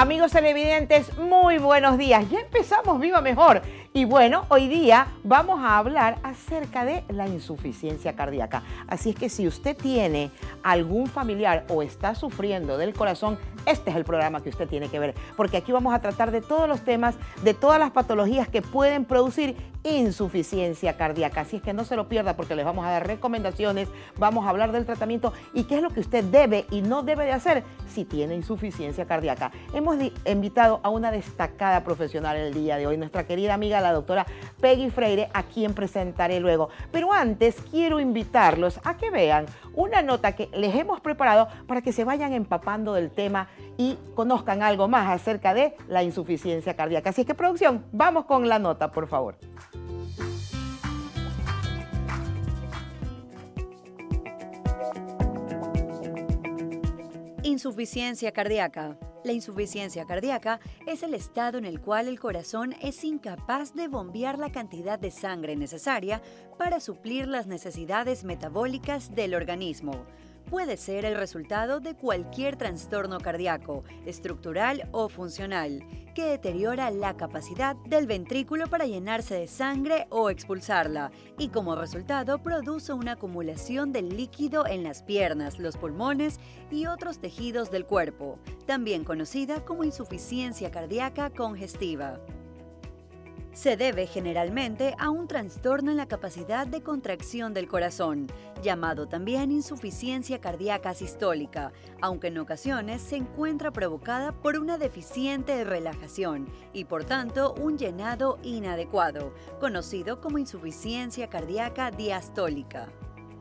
Amigos televidentes, muy buenos días. Ya empezamos Viva Mejor. Y bueno, hoy día vamos a hablar acerca de la insuficiencia cardíaca. Así es que si usted tiene algún familiar o está sufriendo del corazón, este es el programa que usted tiene que ver. Porque aquí vamos a tratar de todos los temas, de todas las patologías que pueden producir insuficiencia cardíaca. Así es que no se lo pierda porque les vamos a dar recomendaciones, vamos a hablar del tratamiento y qué es lo que usted debe y no debe de hacer si tiene insuficiencia cardíaca. Hemos invitado a una destacada profesional el día de hoy, nuestra querida amiga la doctora Peggy Freire, a quien presentaré luego. Pero antes quiero invitarlos a que vean una nota que les hemos preparado para que se vayan empapando del tema y conozcan algo más acerca de la insuficiencia cardíaca. Así es que producción, vamos con la nota, por favor. Insuficiencia cardíaca. La insuficiencia cardíaca es el estado en el cual el corazón es incapaz de bombear la cantidad de sangre necesaria para suplir las necesidades metabólicas del organismo puede ser el resultado de cualquier trastorno cardíaco, estructural o funcional, que deteriora la capacidad del ventrículo para llenarse de sangre o expulsarla, y como resultado produce una acumulación de líquido en las piernas, los pulmones y otros tejidos del cuerpo, también conocida como insuficiencia cardíaca congestiva se debe generalmente a un trastorno en la capacidad de contracción del corazón, llamado también insuficiencia cardíaca sistólica, aunque en ocasiones se encuentra provocada por una deficiente relajación y por tanto un llenado inadecuado, conocido como insuficiencia cardíaca diastólica.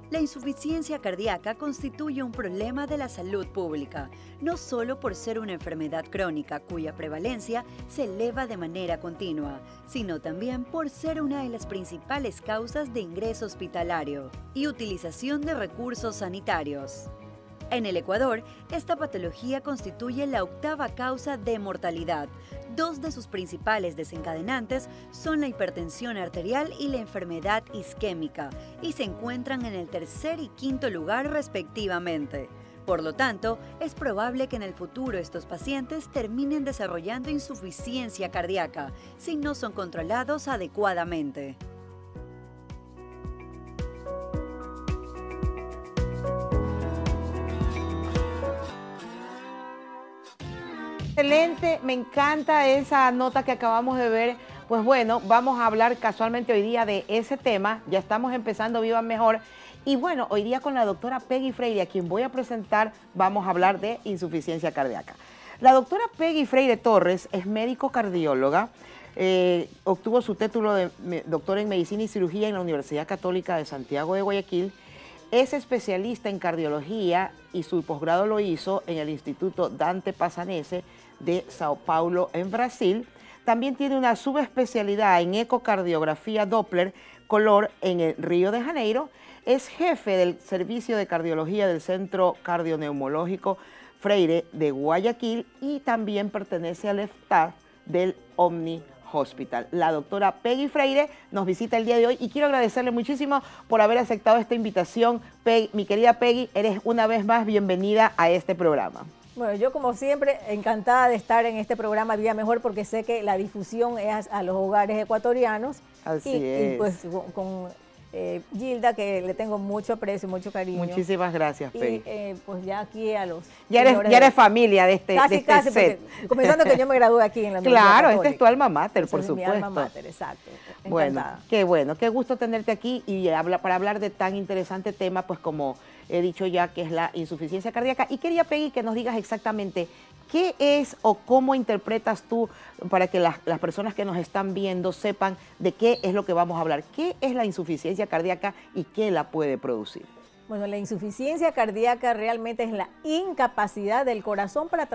La insuficiencia cardíaca constituye un problema de la salud pública, no solo por ser una enfermedad crónica cuya prevalencia se eleva de manera continua, sino también por ser una de las principales causas de ingreso hospitalario y utilización de recursos sanitarios. En el Ecuador, esta patología constituye la octava causa de mortalidad. Dos de sus principales desencadenantes son la hipertensión arterial y la enfermedad isquémica, y se encuentran en el tercer y quinto lugar respectivamente. Por lo tanto, es probable que en el futuro estos pacientes terminen desarrollando insuficiencia cardíaca si no son controlados adecuadamente. Excelente, me encanta esa nota que acabamos de ver. Pues bueno, vamos a hablar casualmente hoy día de ese tema. Ya estamos empezando Vivan Mejor. Y bueno, hoy día con la doctora Peggy Freire, a quien voy a presentar, vamos a hablar de insuficiencia cardíaca. La doctora Peggy Freire Torres es médico cardióloga. Eh, obtuvo su título de doctor en medicina y cirugía en la Universidad Católica de Santiago de Guayaquil. Es especialista en cardiología y su posgrado lo hizo en el Instituto Dante Pasanese de Sao Paulo en Brasil. También tiene una subespecialidad en ecocardiografía Doppler color en el Río de Janeiro. Es jefe del servicio de cardiología del Centro Cardioneumológico Freire de Guayaquil y también pertenece al staff del Omni Hospital. La doctora Peggy Freire nos visita el día de hoy y quiero agradecerle muchísimo por haber aceptado esta invitación. mi querida Peggy, eres una vez más bienvenida a este programa. Bueno, yo como siempre encantada de estar en este programa Vía Mejor porque sé que la difusión es a los hogares ecuatorianos. Así es. Y pues con eh, Gilda, que le tengo mucho aprecio, mucho cariño. Muchísimas gracias, Peggy. Y, eh, pues ya aquí a los... Ya eres, ya eres familia de este, casi, de este casi, set. comenzando que yo me gradué aquí en la Claro, este es tu alma mater, por supuesto. Mi alma mater, exacto. Bueno, qué bueno, qué gusto tenerte aquí y habla, para hablar de tan interesante tema, pues como he dicho ya, que es la insuficiencia cardíaca. Y quería, Peggy, que nos digas exactamente qué es o cómo interpretas tú para que las, personas que nos están viendo sepan de qué es lo que vamos a hablar. ¿Qué es la insuficiencia cardíaca y qué la puede producir? Bueno, la insuficiencia cardíaca realmente es la incapacidad del corazón para,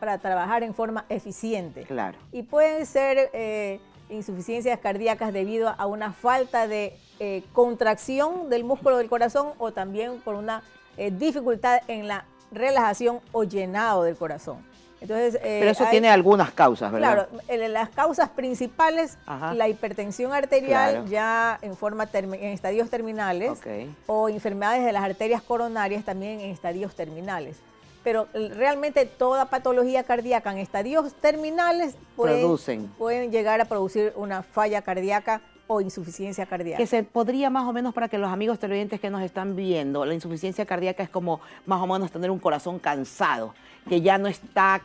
para trabajar en forma eficiente. Claro. Y pueden ser eh, insuficiencias cardíacas debido a una falta de eh, contracción del músculo del corazón o también por una eh, dificultad en la relajación o llenado del corazón. Entonces, eh, Pero eso tiene algunas causas, ¿verdad? Claro, las causas principales, la hipertensión arterial ya en forma en estadios terminales o enfermedades de las arterias coronarias también en estadios terminales. Pero realmente toda patología cardíaca en estadios terminales pueden, pueden llegar a producir una falla cardíaca o insuficiencia cardíaca. Que se podría más o menos para que los amigos televidentes que nos están viendo, la insuficiencia cardíaca es como más o menos tener un corazón cansado, que ya no está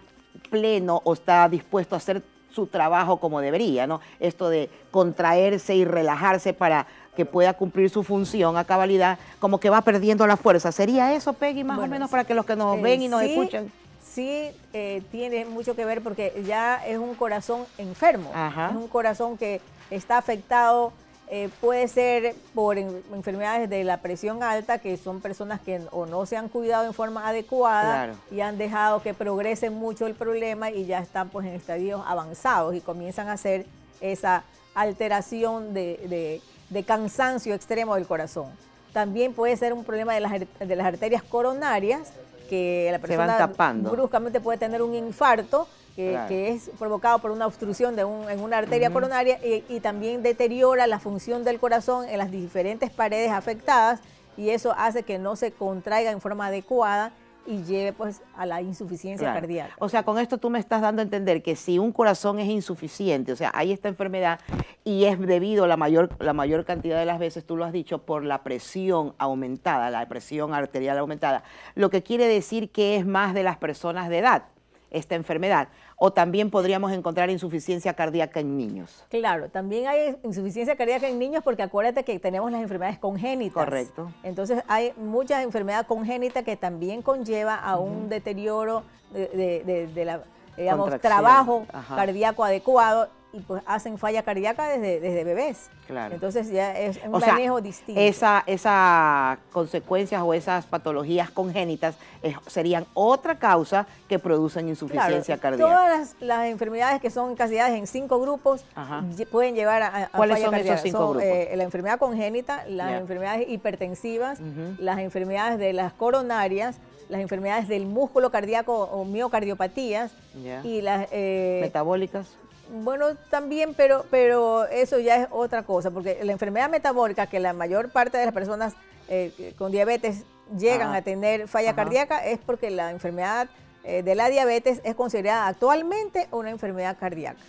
pleno o está dispuesto a hacer su trabajo como debería, ¿no? Esto de contraerse y relajarse para que pueda cumplir su función a cabalidad, como que va perdiendo la fuerza. ¿Sería eso, Peggy, más o menos para que los que nos eh, ven y nos escuchan? Sí, eh, tiene mucho que ver porque ya es un corazón enfermo, es un corazón que está afectado, eh, puede ser por enfermedades de la presión alta, que son personas que o no se han cuidado en forma adecuada y han dejado que progrese mucho el problema y ya están pues en estadios avanzados y comienzan a hacer esa alteración de, cansancio extremo del corazón. También puede ser un problema de las, de las arterias coronarias, que la persona bruscamente puede tener un infarto que, es provocado por una obstrucción de un, en una arteria coronaria y, también deteriora la función del corazón en las diferentes paredes afectadas y eso hace que no se contraiga en forma adecuada y lleve pues a la insuficiencia cardíaca. O sea, con esto tú me estás dando a entender que si un corazón es insuficiente, o sea, hay esta enfermedad y es debido la mayor, la mayor cantidad de las veces, tú lo has dicho, por la presión aumentada, la presión arterial aumentada, lo que quiere decir que es más de las personas de edad esta enfermedad. O también podríamos encontrar insuficiencia cardíaca en niños. Claro, también hay insuficiencia cardíaca en niños porque acuérdate que tenemos las enfermedades congénitas. Correcto. Entonces hay muchas enfermedades congénitas que también conlleva a un deterioro de, la digamos, trabajo cardíaco adecuado y pues hacen falla cardíaca desde, desde bebés. Claro. Entonces ya es un manejo distinto. Esa, esas consecuencias o esas patologías congénitas serían otra causa que producen insuficiencia cardíaca. Todas las, enfermedades que son encasilladas en cinco grupos pueden llevar a, a ¿Cuáles son esos cinco grupos? Eh, la enfermedad congénita, las enfermedades hipertensivas, las enfermedades de las coronarias, las enfermedades del músculo cardíaco o miocardiopatías y las... Eh, metabólicas bueno, también, pero, pero eso ya es otra cosa, porque la enfermedad metabólica, que la mayor parte de las personas eh, con diabetes llegan a tener falla cardíaca, es porque la enfermedad eh, de la diabetes es considerada actualmente una enfermedad cardíaca.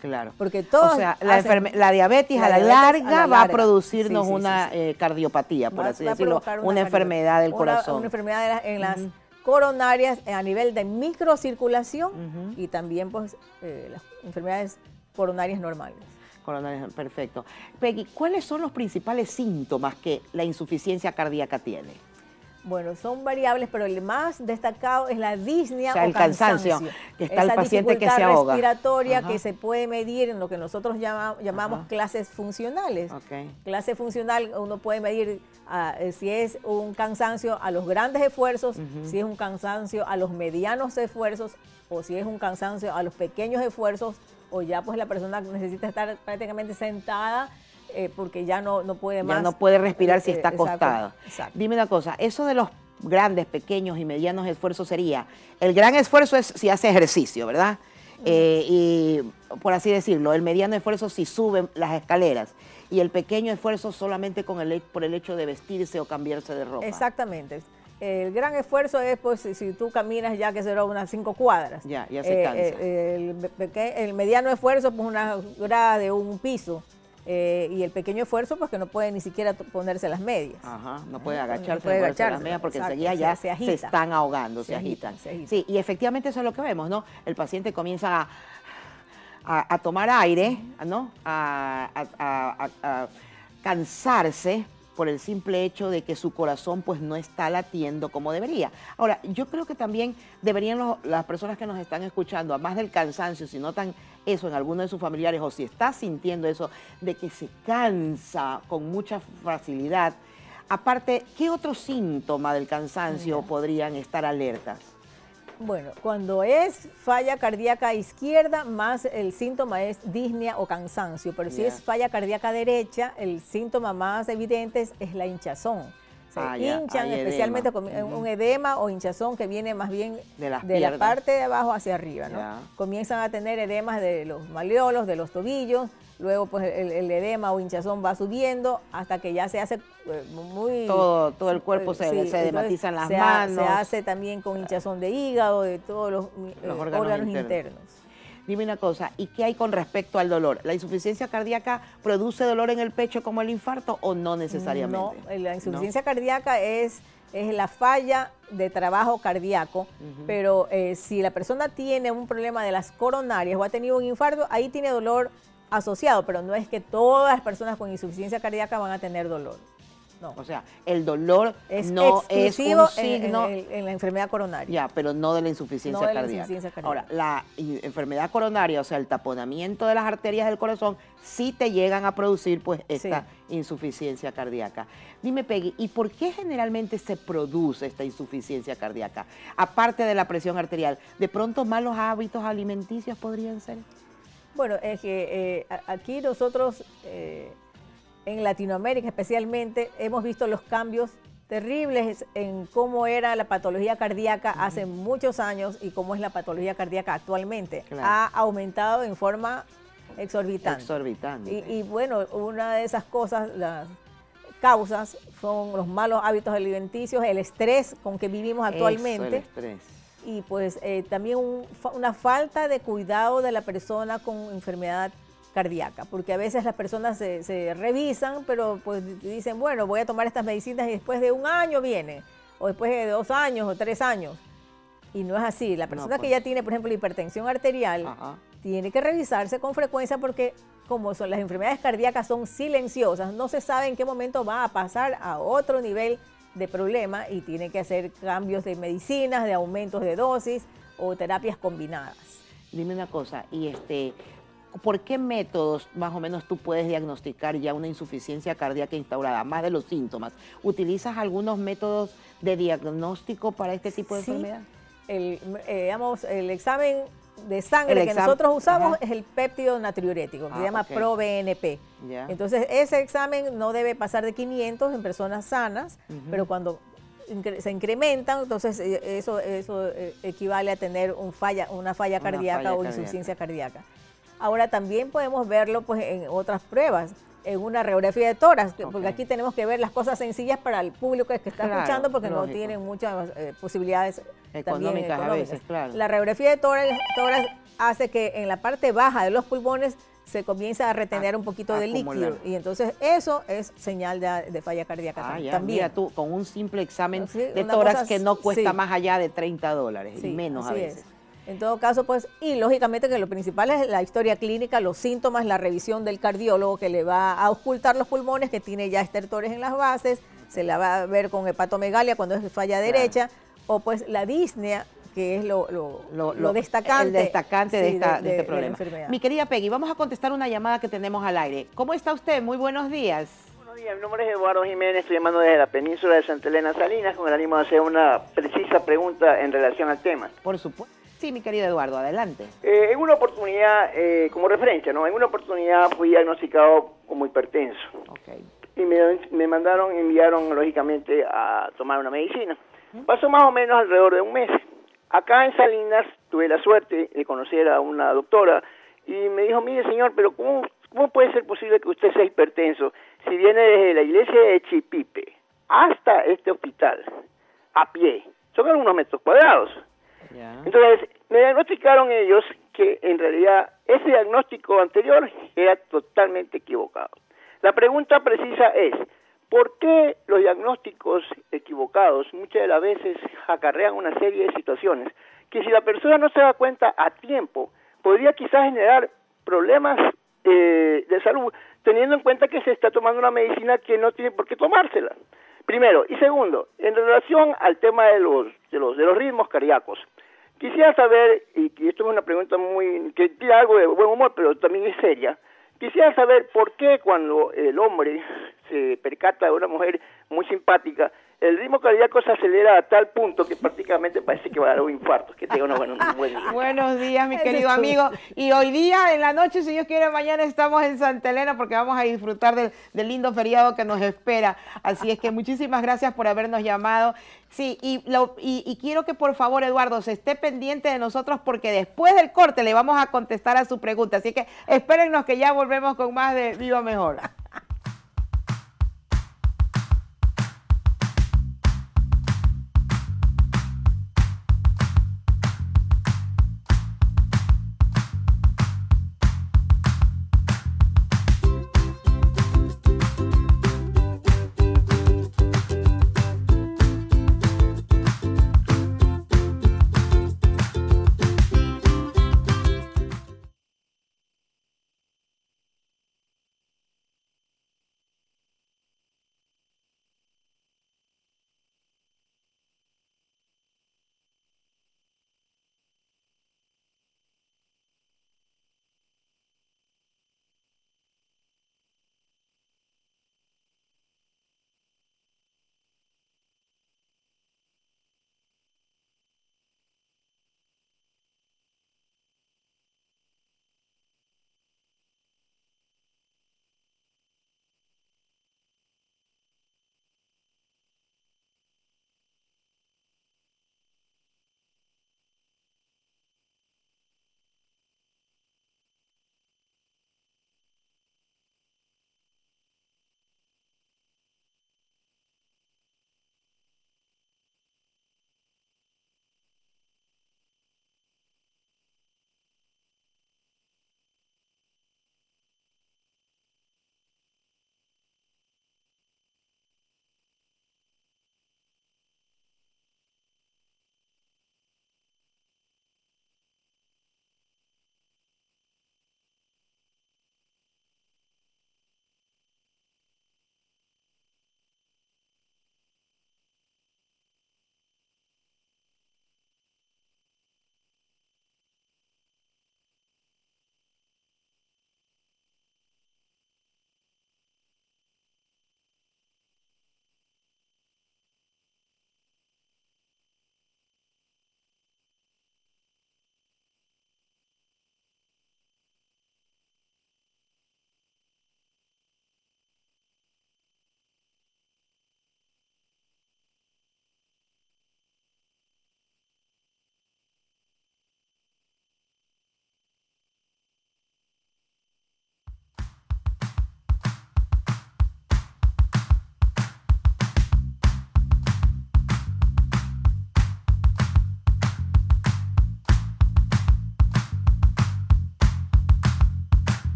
Claro. Porque todos o sea, la, diabetes, a, la larga va a producirnos una eh, cardiopatía, por así decirlo, una, enfermedad del corazón. Una enfermedad en las coronarias a nivel de microcirculación y también pues eh, las enfermedades coronarias normales. Coronarias, perfecto. Peggy, ¿cuáles son los principales síntomas que la insuficiencia cardíaca tiene? Bueno, son variables, pero el más destacado es la disnea o, el cansancio, que está el paciente que se ahoga. respiratoria que se puede medir en lo que nosotros llamamos clases funcionales. Clase funcional, uno puede medir ah, eh, si es un cansancio a los grandes esfuerzos, si es un cansancio a los medianos esfuerzos o si es un cansancio a los pequeños esfuerzos o ya pues la persona necesita estar prácticamente sentada eh, porque ya no, no puede más. Ya no puede respirar si eh, está acostado. Dime una cosa, eso de los grandes, pequeños y medianos esfuerzos sería, el gran esfuerzo es si hace ejercicio, ¿verdad? Eh, y por así decirlo, el mediano esfuerzo si sube las escaleras y el pequeño esfuerzo solamente con el, por el hecho de vestirse o cambiarse de ropa. Exactamente. El gran esfuerzo es pues si, tú caminas ya que será unas cinco cuadras. Ya, ya se cansa. el, mediano esfuerzo pues una grada de un piso. Eh, y el pequeño esfuerzo, pues que no puede ni siquiera ponerse las medias. Ajá, no puede agacharse, no puede agacharse las medias porque enseguida ya se, están ahogando, se, agitan. Sí, y efectivamente eso es lo que vemos, ¿no? El paciente comienza a, tomar aire, ¿no? a cansarse por el simple hecho de que su corazón pues no está latiendo como debería. Ahora, yo creo que también deberían las personas que nos están escuchando, además del cansancio, si notan eso en alguno de sus familiares o si está sintiendo eso, de que se cansa con mucha facilidad, aparte, ¿qué otro síntoma del cansancio podrían estar alertas? Bueno, cuando es falla cardíaca izquierda, más el síntoma es disnea o cansancio, pero si es falla cardíaca derecha, el síntoma más evidente es, la hinchazón. Se ah, hinchan, especialmente con un edema o hinchazón que viene más bien de, la parte de abajo hacia arriba, ¿no? Comienzan a tener edemas de los maleolos, de los tobillos, luego pues el, edema o hinchazón va subiendo hasta que ya se hace eh, muy... Todo, todo el cuerpo se, se las manos. se hace también con hinchazón de hígado, de todos los, eh, órganos, internos. Dime una cosa, ¿y qué hay con respecto al dolor? ¿La insuficiencia cardíaca produce dolor en el pecho como el infarto o no necesariamente? No, la insuficiencia cardíaca es, es la falla de trabajo cardíaco, pero eh, si la persona tiene un problema de las coronarias o ha tenido un infarto, ahí tiene dolor asociado, pero no es que todas las personas con insuficiencia cardíaca van a tener dolor. No. O sea, el dolor no es un signo en, la enfermedad coronaria. Ya, pero no de la insuficiencia, cardíaca. Ahora, la enfermedad coronaria, o sea, el taponamiento de las arterias del corazón, sí te llegan a producir pues esta insuficiencia cardíaca. Dime, Peggy, ¿y por qué generalmente se produce esta insuficiencia cardíaca? Aparte de la presión arterial, ¿de pronto malos hábitos alimenticios podrían ser? Bueno, es que eh, aquí nosotros, eh, en Latinoamérica especialmente, hemos visto los cambios terribles en cómo era la patología cardíaca hace muchos años y cómo es la patología cardíaca actualmente. Ha aumentado en forma exorbitante. Exorbitante. Y, bueno, una de esas cosas, las causas, son los malos hábitos alimenticios, el estrés con que vivimos actualmente. el estrés y pues eh, también una falta de cuidado de la persona con enfermedad cardíaca, porque a veces las personas se, revisan, pero pues dicen, bueno, voy a tomar estas medicinas y después de un año viene, o después de dos años o tres años. Y no es así. La persona que ya pues. tiene, por ejemplo, hipertensión arterial, tiene que revisarse con frecuencia porque como son las enfermedades cardíacas son silenciosas, no se sabe en qué momento va a pasar a otro nivel de problema y tiene que hacer cambios de medicinas, de aumentos de dosis o terapias combinadas. Dime una cosa, y este, ¿por qué métodos más o menos tú puedes diagnosticar ya una insuficiencia cardíaca instaurada, más de los síntomas? ¿Utilizas algunos métodos de diagnóstico para este tipo de enfermedad? El, eh, digamos, el examen de sangre que nosotros usamos es el péptido natriurético, que se ah, llama ProBNP. Entonces, ese examen no debe pasar de 500 en personas sanas, pero cuando se incrementan, entonces eh, eso, eso eh, equivale a tener un falla, una falla cardíaca o insuficiencia cardíaca. Ahora también podemos verlo pues, en otras pruebas en una radiografía de tórax, porque aquí tenemos que ver las cosas sencillas para el público que está escuchando, porque no tienen muchas eh, posibilidades económicas, A veces, claro. La radiografía de tórax, hace que en la parte baja de los pulmones se comience a retener un poquito de líquido y entonces eso es señal de, falla cardíaca ah, también. Mira tú, con un simple examen de tórax que no cuesta más allá de 30 dólares y menos a veces. En todo caso, pues, y lógicamente que lo principal es la historia clínica, los síntomas, la revisión del cardiólogo que le va a ocultar los pulmones, que tiene ya estertores en las bases, se la va a ver con hepatomegalia cuando es falla derecha, o pues la disnea, que es lo, lo, destacante, destacante de, este problema. Mi querida Peggy, vamos a contestar una llamada que tenemos al aire. ¿Cómo está usted? Muy buenos días. Buenos días, mi nombre es Eduardo Jiménez, estoy llamando desde la península de Santa Elena Salinas con el ánimo de hacer una precisa pregunta en relación al tema. Por supuesto. Sí, mi querido Eduardo, adelante. Eh, en una oportunidad, eh, como referencia, ¿no? En una oportunidad fui diagnosticado como hipertenso. Okay. Y me, me mandaron, enviaron lógicamente a tomar una medicina. Pasó más o menos alrededor de un mes. Acá en Salinas tuve la suerte de conocer a una doctora y me dijo, mire señor, pero ¿cómo, cómo puede ser posible que usted sea hipertenso si viene desde la iglesia de Chipipe hasta este hospital a pie? Son algunos metros cuadrados. Entonces, me diagnosticaron ellos que en realidad ese diagnóstico anterior era totalmente equivocado. La pregunta precisa es, ¿por qué los diagnósticos equivocados muchas de las veces acarrean una serie de situaciones que si la persona no se da cuenta a tiempo, podría quizás generar problemas eh, de salud, teniendo en cuenta que se está tomando una medicina que no tiene por qué tomársela? Primero. Y segundo, en relación al tema de los, de los, de los ritmos cardíacos, quisiera saber, y, esto es una pregunta muy, que tiene algo de buen humor, pero también es seria, quisiera saber por qué cuando el hombre se percata de una mujer muy simpática, el ritmo cardíaco se acelera a tal punto que prácticamente parece que va a dar un infarto. Que tenga unos buenos, buen día. Buenos días, mi querido amigo. Y hoy día, en la noche, si Dios quiere, mañana estamos en Santa Elena porque vamos a disfrutar del, lindo feriado que nos espera. Así es que muchísimas gracias por habernos llamado. Sí, y, y, quiero que por favor, Eduardo, se esté pendiente de nosotros porque después del corte le vamos a contestar a su pregunta. Así que espérennos que ya volvemos con más de Viva Mejor.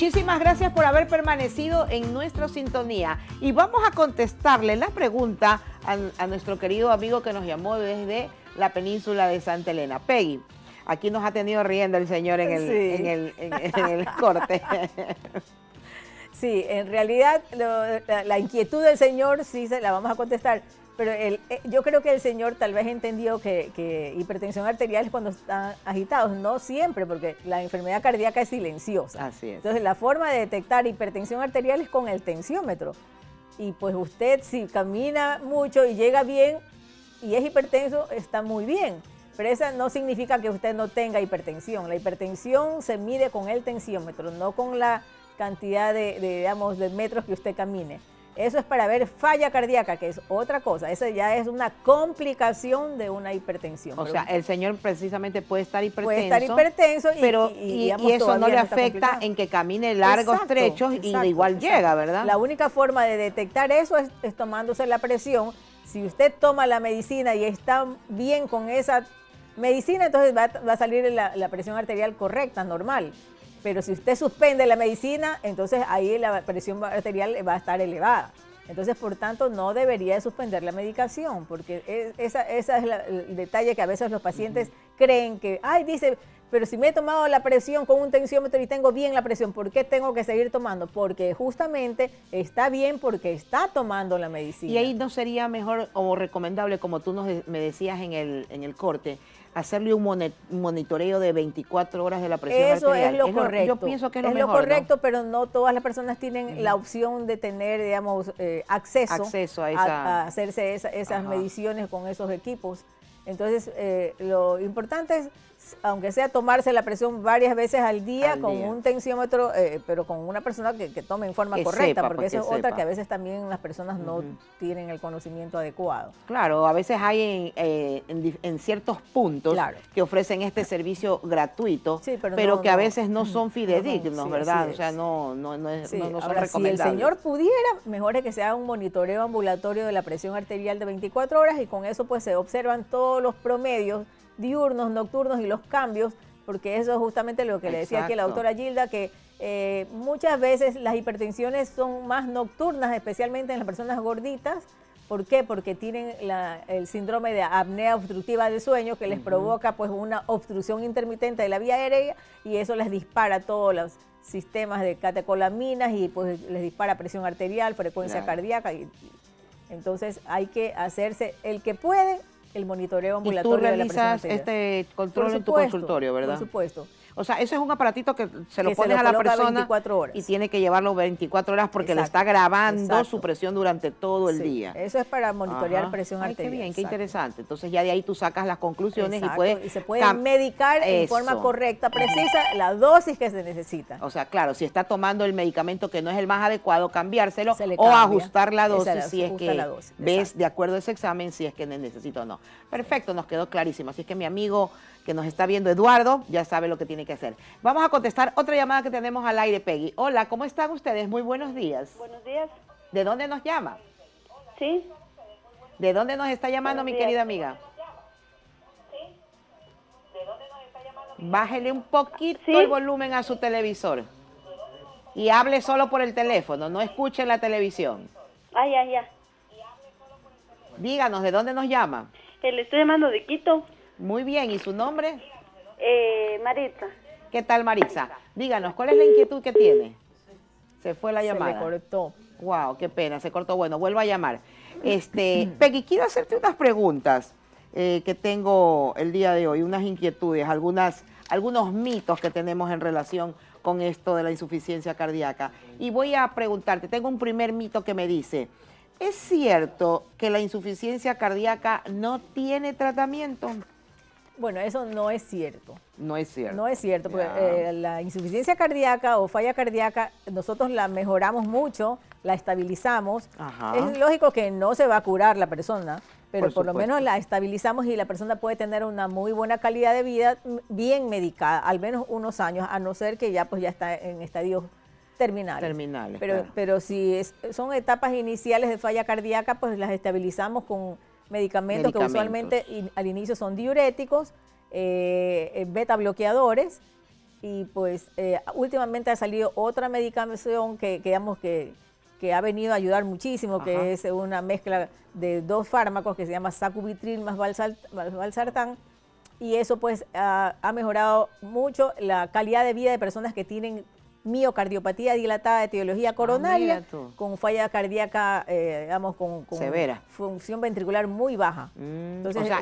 Muchísimas gracias por haber permanecido en nuestra sintonía y vamos a contestarle la pregunta a, nuestro querido amigo que nos llamó desde la península de Santa Elena. Peggy, aquí nos ha tenido riendo el señor en el, en el, corte. Sí, en realidad la, inquietud del señor sí se la vamos a contestar. Pero el, eh, yo creo que el señor tal vez entendió que, hipertensión arterial es cuando están agitados, no siempre, porque la enfermedad cardíaca es silenciosa. Así es. Entonces la forma de detectar hipertensión arterial es con el tensiómetro. Y pues usted si camina mucho y llega bien y es hipertenso, está muy bien. Pero eso no significa que usted no tenga hipertensión. La hipertensión se mide con el tensiómetro, no con la cantidad de, de digamos, de metros que usted camine. Eso es para ver falla cardíaca, que es otra cosa. Esa ya es una complicación de una hipertensión. O sea, el señor precisamente puede estar hipertenso. Puede estar hipertenso y, pero, y, eso no le afecta en que camine largos trechos y igual llega, ¿verdad? La única forma de detectar eso es, tomándose la presión. Si usted toma la medicina y está bien con esa medicina, entonces va, a salir la presión arterial correcta, normal. Pero si usted suspende la medicina, entonces ahí la presión arterial va a estar elevada. Entonces, por tanto, no debería de suspender la medicación, porque ese es el detalle que a veces los pacientes creen que, ay, dice, pero si me he tomado la presión con un tensiómetro y tengo bien la presión, ¿por qué tengo que seguir tomando? Porque justamente está bien porque está tomando la medicina. Y ahí no sería mejor o recomendable, como tú nos, me decías en el, en el corte, hacerle un monitoreo de 24 horas de la presión Eso es lo correcto. yo pienso que es, lo, es lo correcto, pero no todas las personas tienen la opción de tener, digamos, eh, acceso, a, hacerse esas mediciones con esos equipos. Entonces, eh, lo importante es aunque sea tomarse la presión varias veces al día con un tensiómetro, eh, pero con una persona que, tome en forma correcta, porque pues, eso es otra que a veces también las personas no tienen el conocimiento adecuado. Claro, a veces hay en, eh, ciertos puntos que ofrecen este servicio gratuito, pero, que a veces no son fidedignos, ¿verdad? o sea, no, no, no, es, son recomendables. Si el señor pudiera, mejor es que se haga un monitoreo ambulatorio de la presión arterial de 24 horas y con eso pues se observan todos los promedios diurnos, nocturnos y los cambios, porque eso es justamente lo que le decía aquí la doctora Gilda, que eh, muchas veces las hipertensiones son más nocturnas, especialmente en las personas gorditas. ¿Por qué? Porque tienen el síndrome de apnea obstructiva del sueño que les provoca pues una obstrucción intermitente de la vía aérea y eso les dispara todos los sistemas de catecolaminas y pues les dispara presión arterial, frecuencia cardíaca. Y, entonces hay que hacerse el que puede el monitoreo ambulatorio. Y tú realizas este control en tu consultorio, ¿verdad? Por supuesto. O sea, ese es un aparatito que se lo pones a la persona y tiene que llevarlo 24 horas porque le está grabando su presión durante todo el día. Eso es para monitorear presión Ay, arterial. Qué bien, qué interesante. Entonces ya de ahí tú sacas las conclusiones y puedes... Y se puede medicar en forma correcta, precisa, la dosis que se necesita. O sea, claro, si está tomando el medicamento que no es el más adecuado, cambiárselo o ajustar la dosis si es que ves de acuerdo a ese examen si es que necesito o no. Perfecto, nos quedó clarísimo. Así es que mi amigo que nos está viendo Eduardo ya sabe lo que tiene que hacer. Vamos a contestar otra llamada que tenemos al aire, Peggy. Hola, ¿cómo están ustedes? Muy buenos días. Buenos días. ¿De dónde nos llama? Sí. ¿De dónde nos está llamando mi querida amiga? Bájele un poquito el volumen a su televisor. Y hable solo por el teléfono, no escuche la televisión. Ay, ay, ay. Díganos, ¿de dónde nos llama? Eh, le estoy llamando de Quito. Muy bien, ¿y su nombre? Eh, Maritza. ¿Qué tal, Maritza? Díganos, ¿cuál es la inquietud que tiene? Se fue la llamada. Se cortó. Wow, qué pena, se cortó. Bueno, vuelvo a llamar. Este, Peggy, quiero hacerte unas preguntas eh, que tengo el día de hoy, unas inquietudes, algunas, algunos mitos que tenemos en relación con esto de la insuficiencia cardíaca. Y voy a preguntarte, tengo un primer mito que me dice, ¿es cierto que la insuficiencia cardíaca no tiene tratamiento? Bueno, eso no es cierto. No es cierto. No es cierto, porque eh, la insuficiencia cardíaca o falla cardíaca, nosotros la mejoramos mucho, la estabilizamos. Es lógico que no se va a curar la persona, pero por, lo menos la estabilizamos y la persona puede tener una muy buena calidad de vida, bien medicada, al menos unos años, a no ser que ya pues ya está en estadios terminales. Terminales. Pero, pero si son etapas iniciales de falla cardíaca, pues las estabilizamos con medicamentos, que usualmente al inicio son diuréticos, eh, eh, beta bloqueadores, y pues eh, últimamente ha salido otra medicación que, digamos que, que, ha venido a ayudar muchísimo, que es una mezcla de dos fármacos que se llama sacubitril más valsartán, y eso pues ha, ha mejorado mucho la calidad de vida de personas que tienen miocardiopatía dilatada de etiología coronaria ah, con falla cardíaca, eh, digamos, con, Severa. función ventricular muy baja. Mm, entonces, o sea,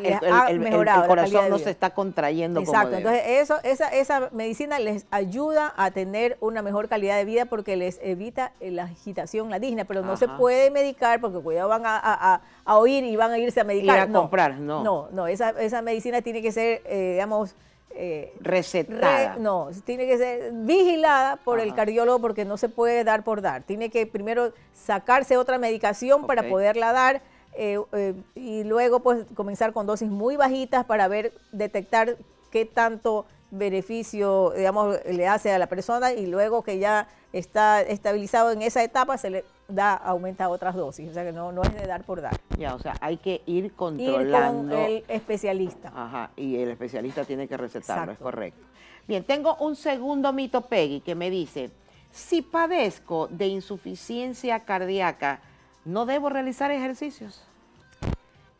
el, el, corazón no se está contrayendo Exacto, entonces eso, esa, esa medicina les ayuda a tener una mejor calidad de vida porque les evita la agitación, la disnea, pero no se puede medicar porque cuidado van a, oír y van a irse a medicar. Ir a comprar, no. No, no, esa, esa medicina tiene que ser, eh, digamos, eh, recetada. no, tiene que ser vigilada por el cardiólogo porque no se puede dar por dar. Tiene que primero sacarse otra medicación para poderla dar eh, eh, y luego pues comenzar con dosis muy bajitas para ver, detectar qué tanto beneficio, digamos, le hace a la persona y luego que ya está estabilizado en esa etapa se le da, aumenta otras dosis, o sea que no, no es de dar por dar. Ya, o sea, hay que ir controlando. Ir con el especialista. Ajá, y el especialista tiene que recetarlo, es correcto. Bien, tengo un segundo mito, Peggy, que me dice, si padezco de insuficiencia cardíaca, ¿no debo realizar ejercicios?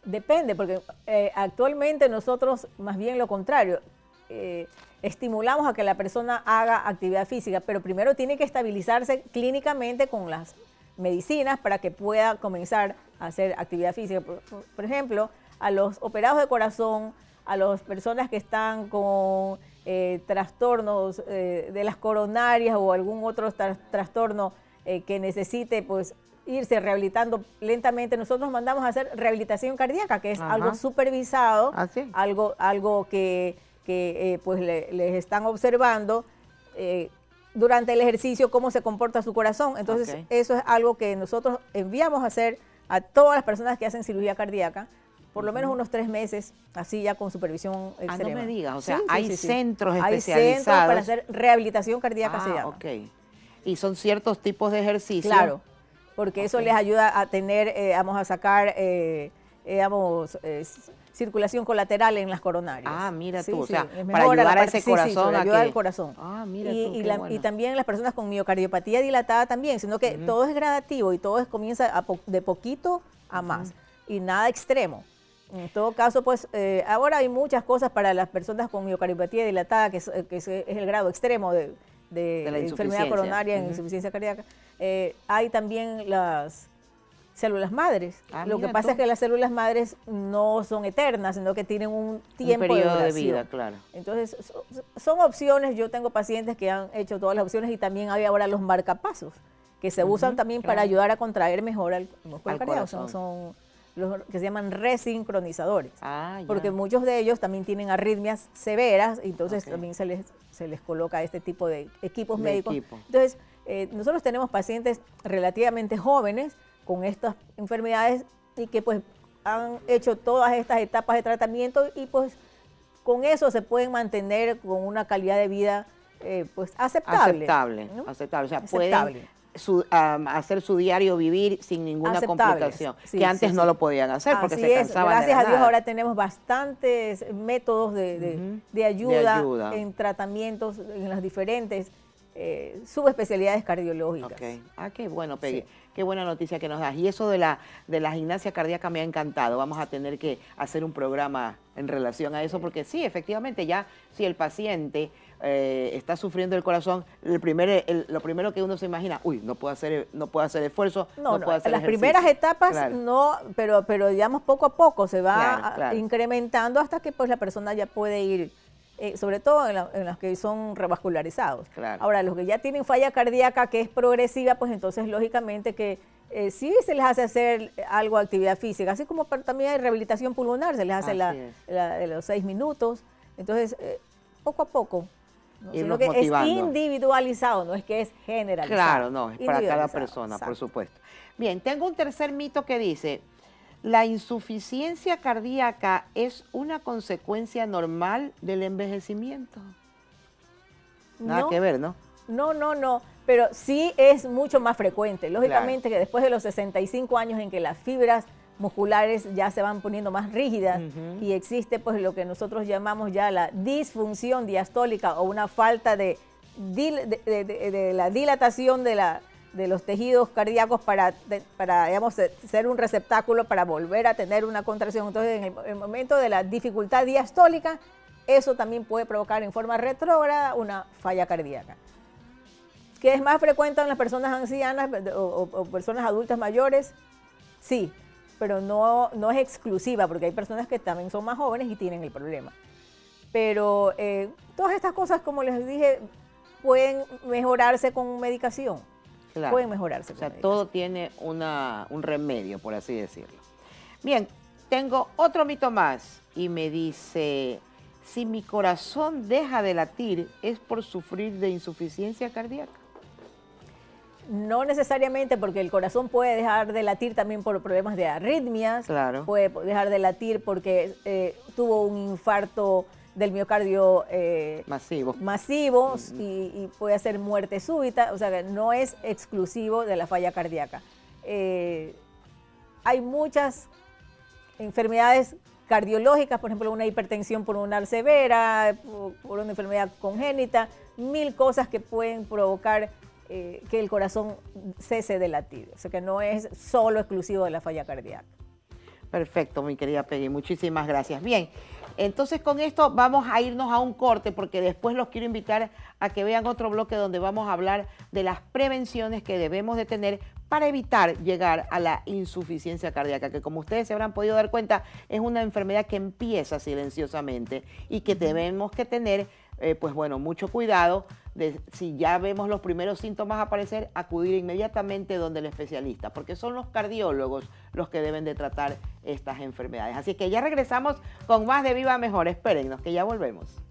Depende, porque eh, actualmente nosotros más bien lo contrario, eh, estimulamos a que la persona haga actividad física, pero primero tiene que estabilizarse clínicamente con las medicinas para que pueda comenzar a hacer actividad física. Por, ejemplo, a los operados de corazón, a las personas que están con eh, trastornos de las coronarias o algún otro trastorno que necesite pues irse rehabilitando lentamente, nosotros mandamos a hacer rehabilitación cardíaca, que es algo supervisado, ¿Ah, algo, algo que, eh, pues les están observando eh, durante el ejercicio cómo se comporta su corazón. Entonces, eso es algo que nosotros enviamos a hacer a todas las personas que hacen cirugía cardíaca, por lo menos unos tres meses, así ya con supervisión extrema. Ah, no me digas, o sea, hay centros especializados. Hay centros para hacer rehabilitación cardíaca, se ah, llama. ok. Y son ciertos tipos de ejercicios. Claro porque eso les ayuda a tener, eh, vamos a sacar, eh, digamos, eh, circulación colateral en las coronarias. Ah, mira tú, o sea, para ayudar a ese corazón. Sí, ayudar al corazón. Ah, mira y, tú, y, también las personas con miocardiopatía dilatada también, sino que todo es gradativo y todo es, comienza de poquito a más y nada extremo. En todo caso, pues ahora hay muchas cosas para las personas con miocardiopatía dilatada, que es el grado extremo de, de, la enfermedad coronaria en insuficiencia cardíaca, eh, hay también las células madres. Ah, Lo que pasa es que las células madres no son eternas, sino que tienen un tiempo de, vida, claro. Entonces, son opciones. Yo tengo pacientes que han hecho todas las opciones y también hay ahora los marcapasos, que se usan también para ayudar a contraer mejor al músculo cardíaco. son los que se llaman resincronizadores, ah, porque muchos de ellos también tienen arritmias severas, entonces también se les, se les coloca este tipo de equipos médicos. Entonces, eh, nosotros tenemos pacientes relativamente jóvenes con estas enfermedades y que pues han hecho todas estas etapas de tratamiento y pues con eso se pueden mantener con una calidad de vida eh, pues aceptable. Aceptable, aceptable. O sea, aceptable. hacer su diario vivir sin ninguna complicación, que antes no lo podían hacer porque se cansaban Gracias a Dios ahora tenemos bastantes métodos de, ayuda, en tratamientos en las diferentes eh, subespecialidades cardiológicas. Ah, qué bueno, Peggy. Qué buena noticia que nos das. Y eso de la, de la gimnasia cardíaca me ha encantado. Vamos a tener que hacer un programa en relación a eso, porque sí, efectivamente, ya si el paciente eh, está sufriendo el corazón, el primer, lo primero que uno se imagina, uy, no puedo hacer, no puedo hacer esfuerzo, no, puedo hacer Las primeras etapas no, pero, pero digamos poco a poco se va incrementando hasta que pues la persona ya puede ir, eh, sobre todo en, las que son revascularizados. Ahora, los que ya tienen falla cardíaca que es progresiva, pues entonces lógicamente que eh, sí se les hace hacer algo de actividad física, así como también hay rehabilitación pulmonar, se les hace la, de los seis minutos. Entonces, poco a poco sino que es individualizado, no es que es generalizado. Claro, no, es para cada persona, por supuesto. Bien, tengo un tercer mito que dice, la insuficiencia cardíaca es una consecuencia normal del envejecimiento. Nada que ver, ¿no? No, no, no, pero sí es mucho más frecuente. Lógicamente que después de los 65 años en que las fibras musculares ya se van poniendo más rígidas y existe pues lo que nosotros llamamos ya la disfunción diastólica o una falta de, de, la dilatación de, la, de los tejidos cardíacos para, para digamos, ser un receptáculo para volver a tener una contracción. Entonces, en el, momento de la dificultad diastólica, eso también puede provocar en forma retrógrada una falla cardíaca. ¿Que es más frecuente en las personas ancianas o personas adultas mayores? Sí, pero no, no es exclusiva, porque hay personas que también son más jóvenes y tienen el problema. Pero eh, todas estas cosas, como les dije, pueden mejorarse con medicación. Pueden mejorarse. O sea, todo tiene una, un remedio, por así decirlo. Bien, tengo otro mito más y me dice, si mi corazón deja de latir, ¿es por sufrir de insuficiencia cardíaca? No necesariamente porque el corazón puede dejar de latir también por problemas de arritmias, puede dejar de latir porque eh, tuvo un infarto del miocardio eh, masivo, masivo y, puede hacer muerte súbita, o sea que no es exclusivo de la falla cardíaca. Eh, hay muchas enfermedades cardiológicas, por ejemplo, una hipertensión pulmonar severa, por una enfermedad congénita, mil cosas que pueden provocar eh, que el corazón cese de latir. O sea que no es solo exclusivo de la falla cardíaca. Perfecto, mi querida Peggy, muchísimas gracias. Bien, entonces con esto vamos a irnos a un corte porque después los quiero invitar a que vean otro bloque donde vamos a hablar de las prevenciones que debemos de tener para evitar llegar a la insuficiencia cardíaca, que como ustedes se habrán podido dar cuenta es una enfermedad que empieza silenciosamente y que debemos que tener eh, pues bueno, mucho cuidado de si ya vemos los primeros síntomas aparecer, acudir inmediatamente donde el especialista, porque son los cardiólogos los que deben de tratar estas enfermedades. Así que ya regresamos con más de Viva Mejor. Espérennos, que ya volvemos.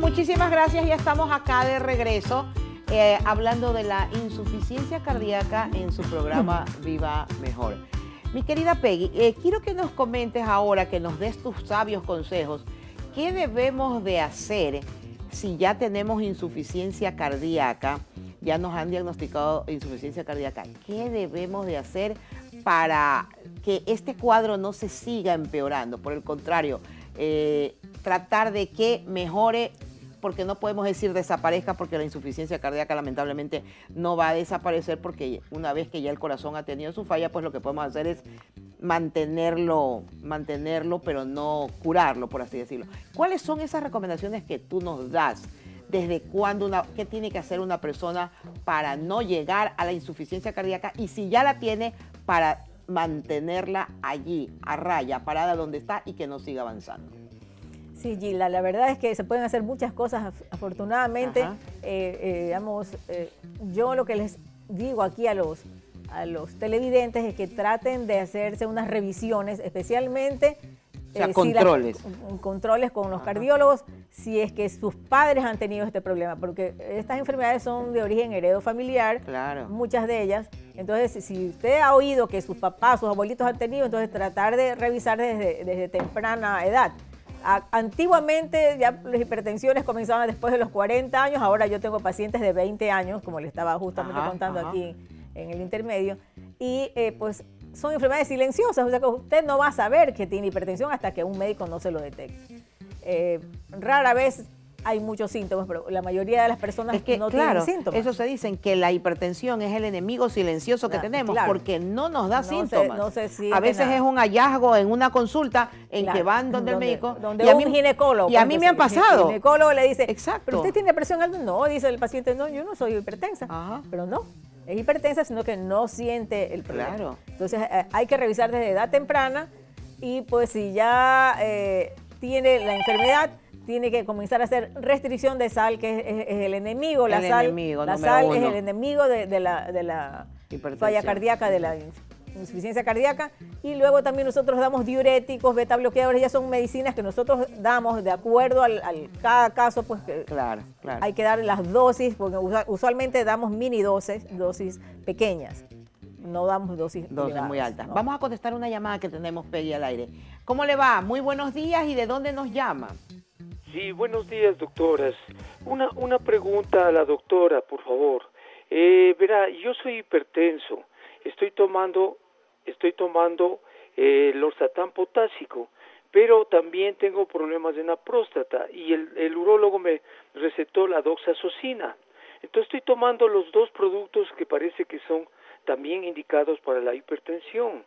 Muchísimas gracias. Ya estamos acá de regreso eh, hablando de la insuficiencia cardíaca en su programa Viva Mejor. Mi querida Peggy, eh, quiero que nos comentes ahora, que nos des tus sabios consejos, ¿qué debemos de hacer si ya tenemos insuficiencia cardíaca? Ya nos han diagnosticado insuficiencia cardíaca. ¿Qué debemos de hacer para que este cuadro no se siga empeorando? Por el contrario, eh, tratar de que mejore porque no podemos decir desaparezca porque la insuficiencia cardíaca lamentablemente no va a desaparecer porque una vez que ya el corazón ha tenido su falla, pues lo que podemos hacer es mantenerlo, mantenerlo, pero no curarlo, por así decirlo. ¿Cuáles son esas recomendaciones que tú nos das? ¿Desde cuándo una, qué tiene que hacer una persona para no llegar a la insuficiencia cardíaca? Y si ya la tiene, para mantenerla allí, a raya, parada donde está y que no siga avanzando. Sí, Gila, la verdad es que se pueden hacer muchas cosas, afortunadamente. Eh, eh, digamos, eh, yo lo que les digo aquí a los, a los televidentes es que traten de hacerse unas revisiones, especialmente... O sea, controles. controles con los cardiólogos, si es que sus padres han tenido este problema, porque estas enfermedades son de origen heredo familiar, claro. muchas de ellas. Entonces, si usted ha oído que sus papás, sus abuelitos han tenido, entonces tratar de revisar desde, desde temprana edad antiguamente ya las hipertensiones comenzaban después de los 40 años, ahora yo tengo pacientes de 20 años, como le estaba justamente contando aquí en el intermedio, y eh, pues son enfermedades silenciosas, o sea que usted no va a saber que tiene hipertensión hasta que un médico no se lo detecte. Eh, rara vez hay muchos síntomas, pero la mayoría de las personas que, no claro, tienen síntomas. Eso se dicen que la hipertensión es el enemigo silencioso que tenemos porque no nos da síntomas. a veces es un hallazgo en una consulta en que van donde, el médico. Donde y a mí, un ginecólogo. Y a mí me han pasado. El ginecólogo le dice, Exacto. ¿pero usted tiene presión alta? No, dice el paciente, no, yo no soy hipertensa. Pero no, es hipertensa, sino que no siente el problema. Claro. Entonces eh, hay que revisar desde edad temprana y pues si ya eh, tiene la enfermedad, tiene que comenzar a hacer restricción de sal, que es, el enemigo. La sal, la sal es el enemigo de, la, de la falla cardíaca, de la insuficiencia cardíaca. Y luego también nosotros damos diuréticos, beta bloqueadores, ya son medicinas que nosotros damos de acuerdo al, cada caso, pues claro, hay que dar las dosis, porque usualmente damos mini dosis, dosis pequeñas. No damos dosis, dosis muy altas. Vamos a contestar una llamada que tenemos, Peggy, al aire. ¿Cómo le va? Muy buenos días y de dónde nos llama. Sí, buenos días, doctoras. Una, una pregunta a la doctora, por favor. Eh, verá, yo soy hipertenso. Estoy tomando, estoy tomando eh, potásico, pero también tengo problemas en la próstata y el, el urólogo me recetó la doxazocina. Entonces estoy tomando los dos productos que parece que son también indicados para la hipertensión.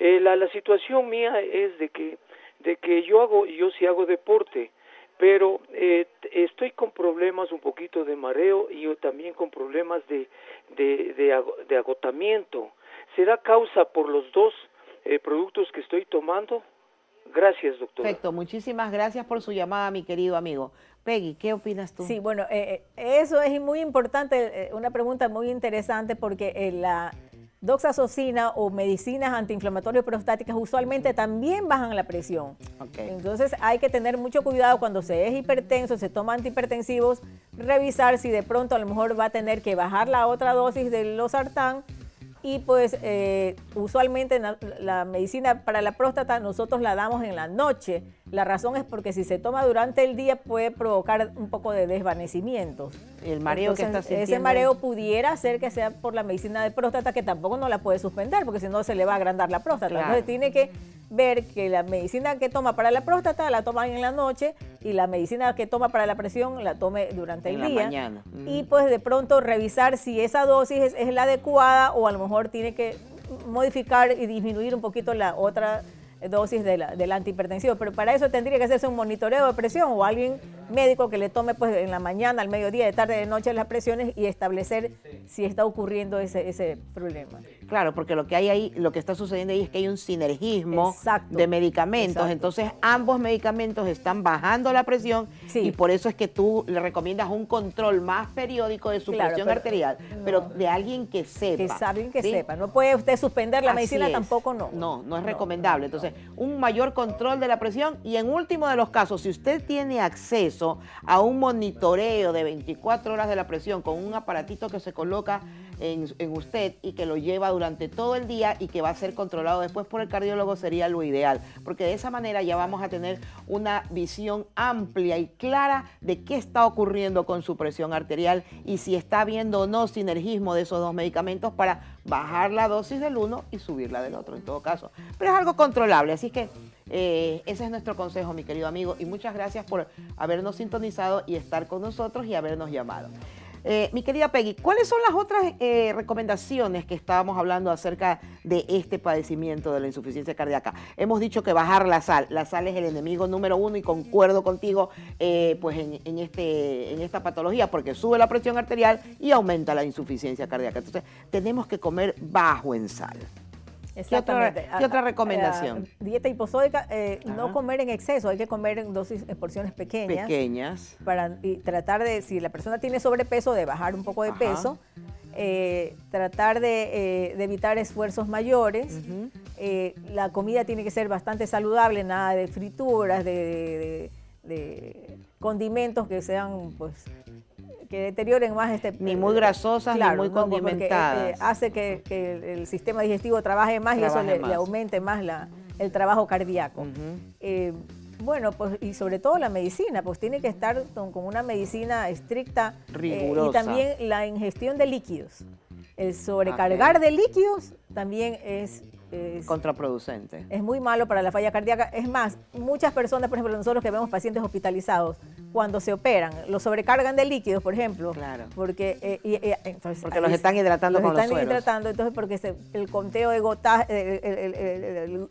Eh, la, la situación mía es de que de que yo hago yo sí hago deporte pero eh, estoy con problemas un poquito de mareo y yo también con problemas de, de, agotamiento. ¿Será causa por los dos eh, productos que estoy tomando? Gracias, doctor. Perfecto, muchísimas gracias por su llamada, mi querido amigo. Peggy, ¿qué opinas tú? Sí, bueno, eh, eso es muy importante, una pregunta muy interesante porque la doxazocina o medicinas antiinflamatorias prostáticas usualmente también bajan la presión. Entonces hay que tener mucho cuidado cuando se es hipertenso, se toma antihipertensivos, revisar si de pronto a lo mejor va a tener que bajar la otra dosis de losartán y pues eh, usualmente la, medicina para la próstata nosotros la damos en la noche. La razón es porque si se toma durante el día puede provocar un poco de desvanecimientos. El mareo que está sintiendo. Ese mareo pudiera ser que sea por la medicina de próstata que tampoco no la puede suspender porque si no se le va a agrandar la próstata. Entonces tiene que ver que la medicina que toma para la próstata la toma en la noche y la medicina que toma para la presión la tome durante el día. mañana. Y pues de pronto revisar si esa dosis es, la adecuada o a lo mejor tiene que modificar y disminuir un poquito la otra dosis de la, del antihipertensivo, pero para eso tendría que hacerse un monitoreo de presión o alguien médico que le tome pues en la mañana, al mediodía, de tarde, de noche las presiones y establecer si está ocurriendo ese, ese problema. Claro, porque lo que hay ahí, lo que está sucediendo ahí es que hay un sinergismo de medicamentos. Entonces, ambos medicamentos están bajando la presión y por eso es que tú le recomiendas un control más periódico de su presión arterial, pero de alguien que sepa. Que alguien que sepa. No puede usted suspender la medicina, tampoco no. No, no es recomendable. Entonces, un mayor control de la presión y en último de los casos, si usted tiene acceso a un monitoreo de 24 horas de la presión con un aparatito que se coloca en, usted y que lo lleva durante todo el día y que va a ser controlado después por el cardiólogo sería lo ideal, porque de esa manera ya vamos a tener una visión amplia y clara de qué está ocurriendo con su presión arterial y si está habiendo o no sinergismo de esos dos medicamentos para bajar la dosis del uno y subirla del otro en todo caso. Pero es algo controlable, así que eh, ese es nuestro consejo, mi querido amigo, y muchas gracias por habernos sintonizado y estar con nosotros y habernos llamado. Eh, mi querida Peggy, ¿cuáles son las otras eh, recomendaciones que estábamos hablando acerca de este padecimiento de la insuficiencia cardíaca? Hemos dicho que bajar la sal, la sal es el enemigo número uno y concuerdo contigo eh, pues en, este, en esta patología porque sube la presión arterial y aumenta la insuficiencia cardíaca. Entonces tenemos que comer bajo en sal. Exactamente. ¿Qué otra, recomendación? dieta hiposódica, eh, no comer en exceso, hay que comer en dosis, en porciones pequeñas. Pequeñas. Para tratar de, si la persona tiene sobrepeso, de bajar un poco de peso. Eh, tratar de, eh, evitar esfuerzos mayores. la comida tiene que ser bastante saludable, nada de frituras, de, de condimentos que sean pues que deterioren más este... Ni muy grasosas ni muy condimentadas. Eh, hace que, el, sistema digestivo trabaje más y eso le, aumente más la, el trabajo cardíaco. Eh, bueno, pues y sobre todo la medicina, pues tiene que estar con, una medicina estricta eh, y también la ingestión de líquidos. El sobrecargar de líquidos también es es contraproducente. Es muy malo para la falla cardíaca. Es más, muchas personas, por ejemplo, nosotros que vemos pacientes hospitalizados, cuando se operan, los sobrecargan de líquidos, por ejemplo. Claro. Porque, eh, eh, entonces, porque los están hidratando los con están los hidratando, entonces porque el conteo de gotas,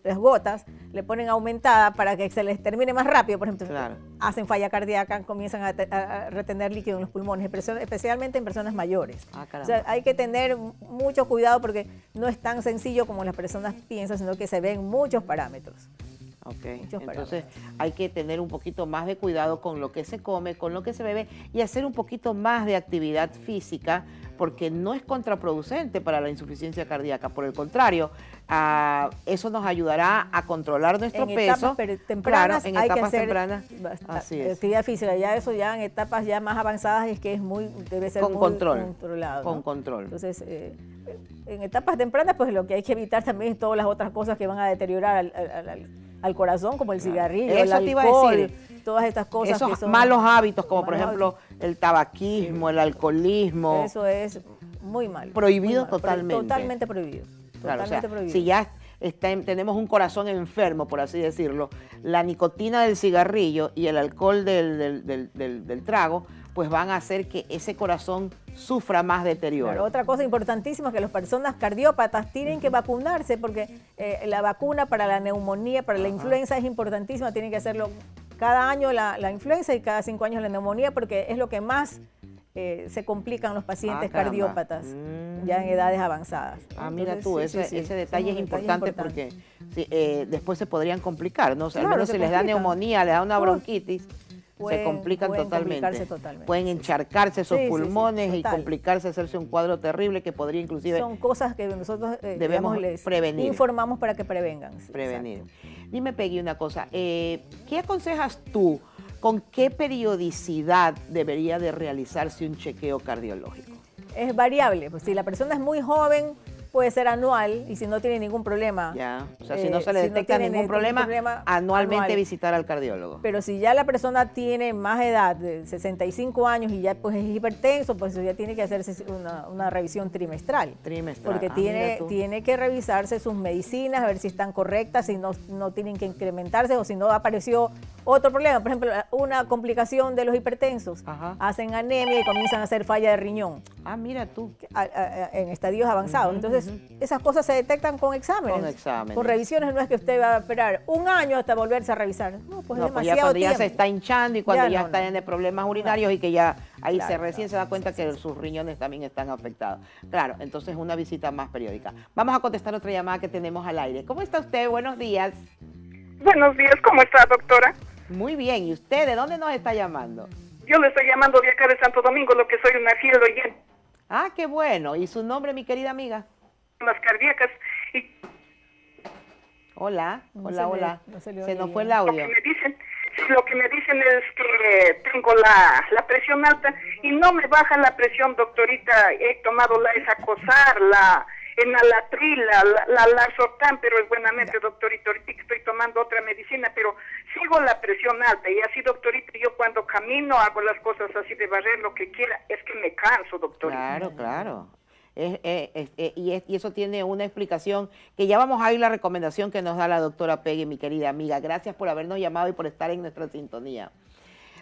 las gotas le ponen aumentada para que se les termine más rápido, por ejemplo. Claro. Hacen falla cardíaca, comienzan a, retener líquido en los pulmones, especialmente en personas mayores. Ah, o sea, hay que tener mucho cuidado porque no es tan sencillo como las personas piensan, sino que se ven muchos parámetros. Ok, entonces hay que tener un poquito más de cuidado con lo que se come, con lo que se bebe y hacer un poquito más de actividad física porque no es contraproducente para la insuficiencia cardíaca, por el contrario, ah, eso nos ayudará a controlar nuestro en peso. Etapas tempranas en hay etapas que hacer tempranas. Así es. actividad física, ya eso ya en etapas ya más avanzadas es que es muy debe ser con muy control, controlado. Con control. Entonces, eh, en etapas tempranas, pues lo que hay que evitar también es todas las otras cosas que van a deteriorar al al corazón, como el cigarrillo, el alcohol, todas estas cosas. Esos que son malos hábitos, como por ejemplo el tabaquismo, el alcoholismo. Eso es muy mal. Prohibido totalmente. Totalmente prohibido. Totalmente prohibido. Si ya tenemos un corazón enfermo, por así decirlo, la nicotina del cigarrillo y el alcohol del, del trago, pues van a hacer que ese corazón sufra más deterioro. otra cosa importantísima es que las personas cardiópatas tienen que vacunarse porque eh, la vacuna para la neumonía, para la influenza es importantísima, tienen que hacerlo cada año la, influenza y cada cinco años la neumonía porque es lo que más eh, se complican los pacientes ah, cardiópatas ya en mm. edades avanzadas. Ah, mira tú, ese, detalle es importante, porque eh, después se podrían complicar, ¿no? O sea, al menos si les da neumonía, les da una bronquitis se complican totalmente. Pueden encharcarse esos pulmones y complicarse, hacerse un cuadro terrible que podría inclusive... Son cosas que nosotros eh, debemos prevenir. informamos para que prevengan. prevenir. Dime, Peggy, una cosa. Eh, ¿Qué aconsejas tú? ¿Con qué periodicidad debería de realizarse un chequeo cardiológico? Es variable. Pues si la persona es muy joven, puede ser anual y si no tiene ningún problema. Ya, o sea, si no se le eh, detecta ningún, problema, anualmente visitar al cardiólogo. Pero si ya la persona tiene más edad, de 65 años y ya pues es hipertenso, pues ya tiene que hacerse una, revisión trimestral. Trimestral. Porque ah, tiene, tiene que revisarse sus medicinas, a ver si están correctas, si no, no tienen que incrementarse o si no apareció otro problema. Por ejemplo, una complicación de los hipertensos. Hacen anemia y comienzan a hacer falla de riñón. Ah, mira tú. en estadios avanzados. Entonces, esas cosas se detectan con exámenes. Con exámenes. Con revisiones no es que usted va a esperar un año hasta volverse a revisar. No, pues, no, pues ya cuando ya se está hinchando y cuando ya, está en problemas urinarios y que ya ahí se recién se da cuenta que sus riñones también están afectados. Claro, entonces una visita más periódica. Vamos a contestar otra llamada que tenemos al aire. ¿Cómo está usted? Buenos días. Buenos días, ¿cómo está, doctora? Muy bien, ¿y usted de dónde nos está llamando? Yo le estoy llamando de acá de Santo Domingo, lo que soy una fiel oyente. Ah, qué bueno. ¿Y su nombre, mi querida amiga? las cardíacas. Y hola, hola, hola. se, nos fue el audio. Lo que me dicen, lo que me dicen es que tengo la, la presión alta y no me baja la presión, doctorita. He tomado la esacosar, la enalatril, la, la, la, pero es buenamente, doctorita. Ahorita estoy tomando otra medicina, pero sigo la presión alta. Y así, doctorita, yo cuando camino hago las cosas así de barrer lo que quiera, es que me canso, doctorita. Claro, claro. Eh, y, eso tiene una explicación que ya vamos a ver la recomendación que nos da la doctora Peggy, mi querida amiga. Gracias por habernos llamado y por estar en nuestra sintonía.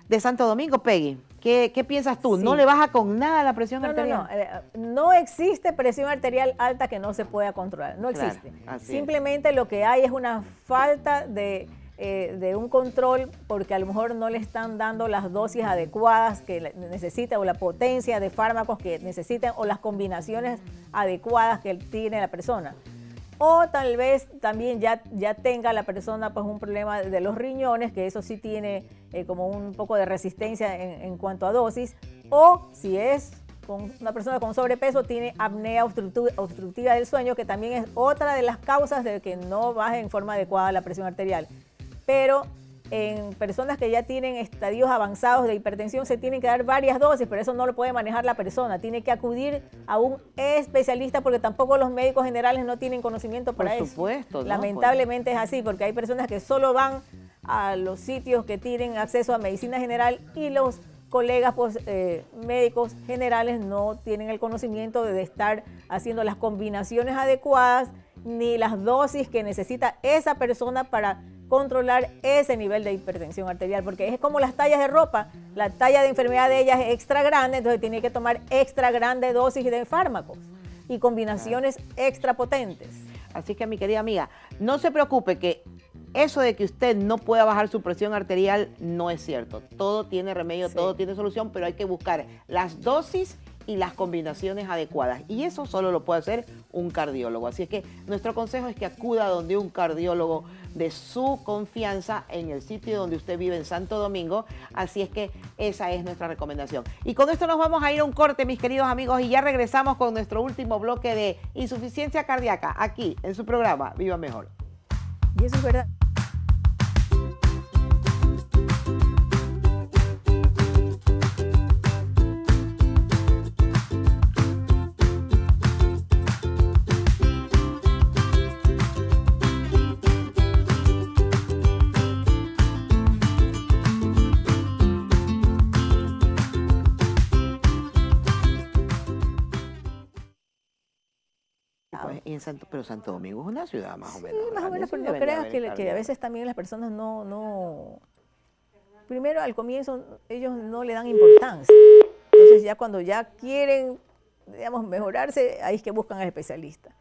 De Santo Domingo, Peggy, ¿qué, piensas tú? ¿No le baja con nada la presión arterial? No, no, eh, no existe presión arterial alta que no se pueda controlar, no existe. Simplemente lo que hay es una falta de eh, de un control porque a lo mejor no le están dando las dosis adecuadas que necesita o la potencia de fármacos que necesitan o las combinaciones adecuadas que tiene la persona. O tal vez también ya, ya tenga la persona pues un problema de los riñones, que eso sí tiene eh, como un poco de resistencia en, cuanto a dosis. O si es una persona con sobrepeso tiene apnea obstructiva del sueño, que también es otra de las causas de que no baje en forma adecuada la presión arterial pero en personas que ya tienen estadios avanzados de hipertensión se tienen que dar varias dosis, pero eso no lo puede manejar la persona. Tiene que acudir a un especialista porque tampoco los médicos generales no tienen conocimiento para Por eso. supuesto. Lamentablemente es así, porque hay personas que solo van a los sitios que tienen acceso a medicina general y los colegas pues, eh, médicos generales no tienen el conocimiento de estar haciendo las combinaciones adecuadas ni las dosis que necesita esa persona para controlar ese nivel de hipertensión arterial, porque es como las tallas de ropa, la talla de enfermedad de ellas es extra grande, entonces tiene que tomar extra grande dosis de fármacos y combinaciones extra potentes. Así que mi querida amiga, no se preocupe que eso de que usted no pueda bajar su presión arterial no es cierto. Todo tiene remedio, todo tiene solución, pero hay que buscar las dosis y las combinaciones adecuadas. Y eso solo lo puede hacer un cardiólogo. Así es que nuestro consejo es que acuda donde un cardiólogo de su confianza en el sitio donde usted vive en Santo Domingo. Así es que esa es nuestra recomendación. Y con esto nos vamos a ir a un corte, mis queridos amigos, y ya regresamos con nuestro último bloque de insuficiencia cardíaca aquí en su programa Viva Mejor. Y eso es verdad. Pero Santo Domingo es una ciudad más o menos. Sí, más o menos, pero no creas que, a veces también las personas no, no, primero al comienzo ellos no le dan importancia. Entonces ya cuando ya quieren, digamos, mejorarse, ahí es que buscan al especialista.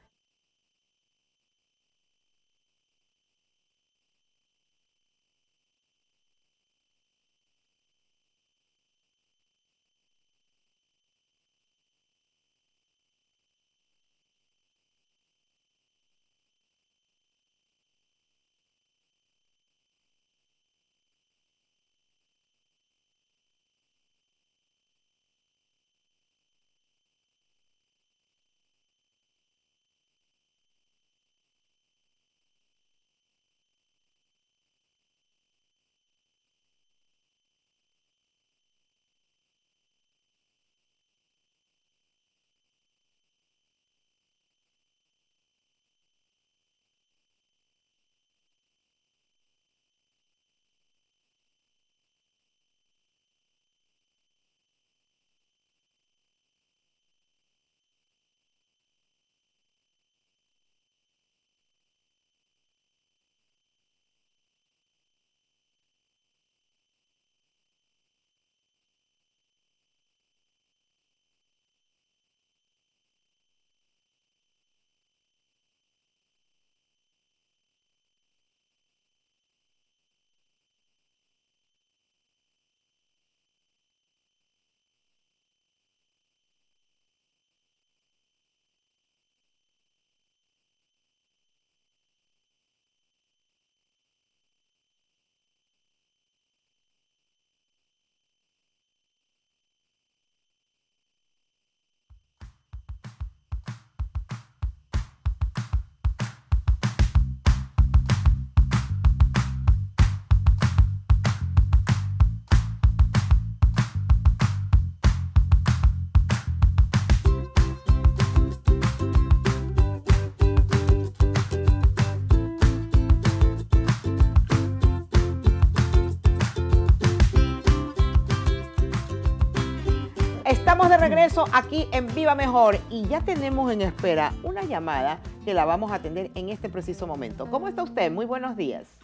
Regreso aquí en Viva Mejor y ya tenemos en espera una llamada que la vamos a atender en este preciso momento. ¿Cómo está usted? Muy buenos días.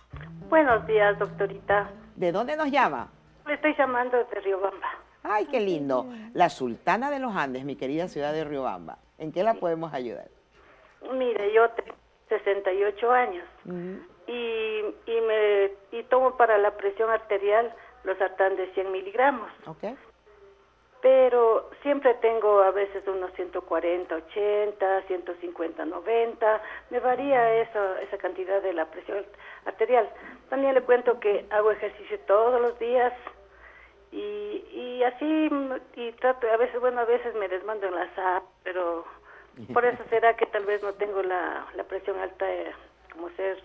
Buenos días, doctorita. ¿De dónde nos llama? Le estoy llamando de Riobamba. Ay, qué lindo. La Sultana de los Andes, mi querida ciudad de Riobamba. ¿En qué la podemos ayudar? Mire, yo tengo 68 años y, y, me, y tomo para la presión arterial los sartán de 100 miligramos. Okay pero siempre tengo a veces unos 140, 80, 150, 90, me varía esa, esa cantidad de la presión arterial. También le cuento que hago ejercicio todos los días y, y así, y trato, a veces, bueno, a veces me desmando en la SAP, pero por eso será que tal vez no tengo la, la presión alta eh, como ser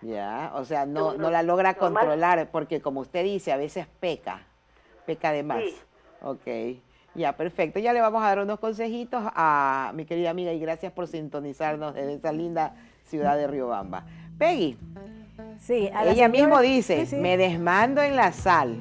ya, o sea, no, no la logra controlar porque como usted dice, a veces peca, peca de más. Sí. Ok, ya, perfecto. Ya le vamos a dar unos consejitos a mi querida amiga y gracias por sintonizarnos desde esa linda ciudad de Riobamba. Peggy. Sí, ella mismo dice, me desmando en la sal.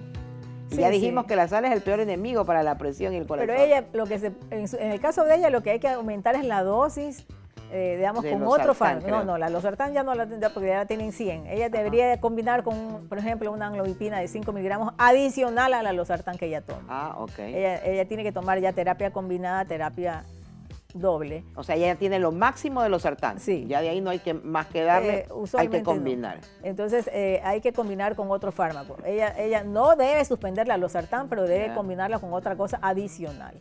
ya dijimos que la sal es el peor enemigo para la presión y el corazón. Pero ella, lo que en, el caso de ella, lo que hay que aumentar es la dosis eh, digamos, con otro fármaco. No, no, la losartán ya no la tendría porque ya la tienen 100. Ella debería combinar con, por ejemplo, una anglobipina de 5 miligramos adicional a la losartán que ella toma. Ah, ok. Ella, ella tiene que tomar ya terapia combinada, terapia doble. O sea, ella tiene lo máximo de los sartán. Sí. Ya de ahí no hay que más que darle, eh, hay que combinar. Entonces, eh, hay que combinar con otro fármaco. Ella, ella no debe suspender la losartán, pero debe combinarla con otra cosa adicional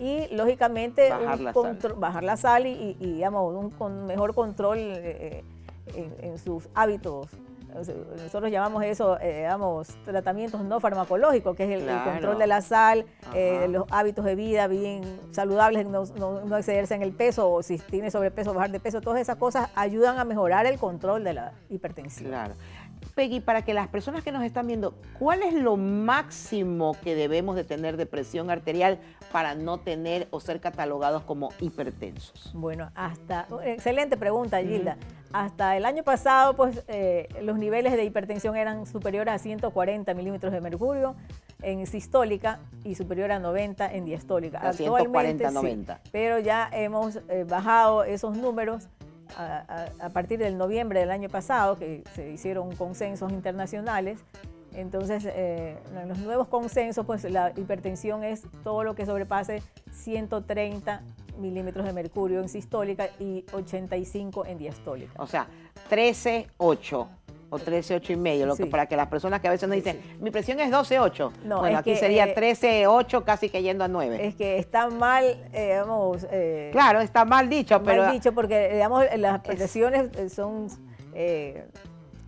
y lógicamente bajar, la, sal. bajar la sal y, digamos, un con mejor control eh, eh, en, sus hábitos. Nosotros llamamos eso, eh, digamos, tratamientos no farmacológicos, que es el, control de la sal, los hábitos de vida bien saludables, no, no, excederse en el peso, o si tiene sobrepeso, bajar de peso, todas esas cosas ayudan a mejorar el control de la hipertensión. Claro. Peggy, para que las personas que nos están viendo, ¿cuál es lo máximo que debemos de tener de presión arterial para no tener o ser catalogados como hipertensos? Bueno, hasta, excelente pregunta, Gilda. Hasta el año pasado, pues eh, los niveles de hipertensión eran superiores a 140 milímetros de mercurio en sistólica y superior a 90 en diastólica. A 140, 90. pero ya hemos eh, bajado esos números a, partir del noviembre del año pasado, que se hicieron consensos internacionales. Entonces, eh, en los nuevos consensos, pues la hipertensión es todo lo que sobrepase 130 milímetros de mercurio en sistólica y 85 en diastólica. O sea, 13, 8 o 13, y medio, lo que, para que las personas que a veces nos dicen, mi presión es 12, 8. No, bueno, aquí sería 13, eh, 8, casi que yendo a 9. Es que está mal, eh, vamos... Eh, claro, está mal dicho, pero... Mal dicho porque, digamos, las presiones son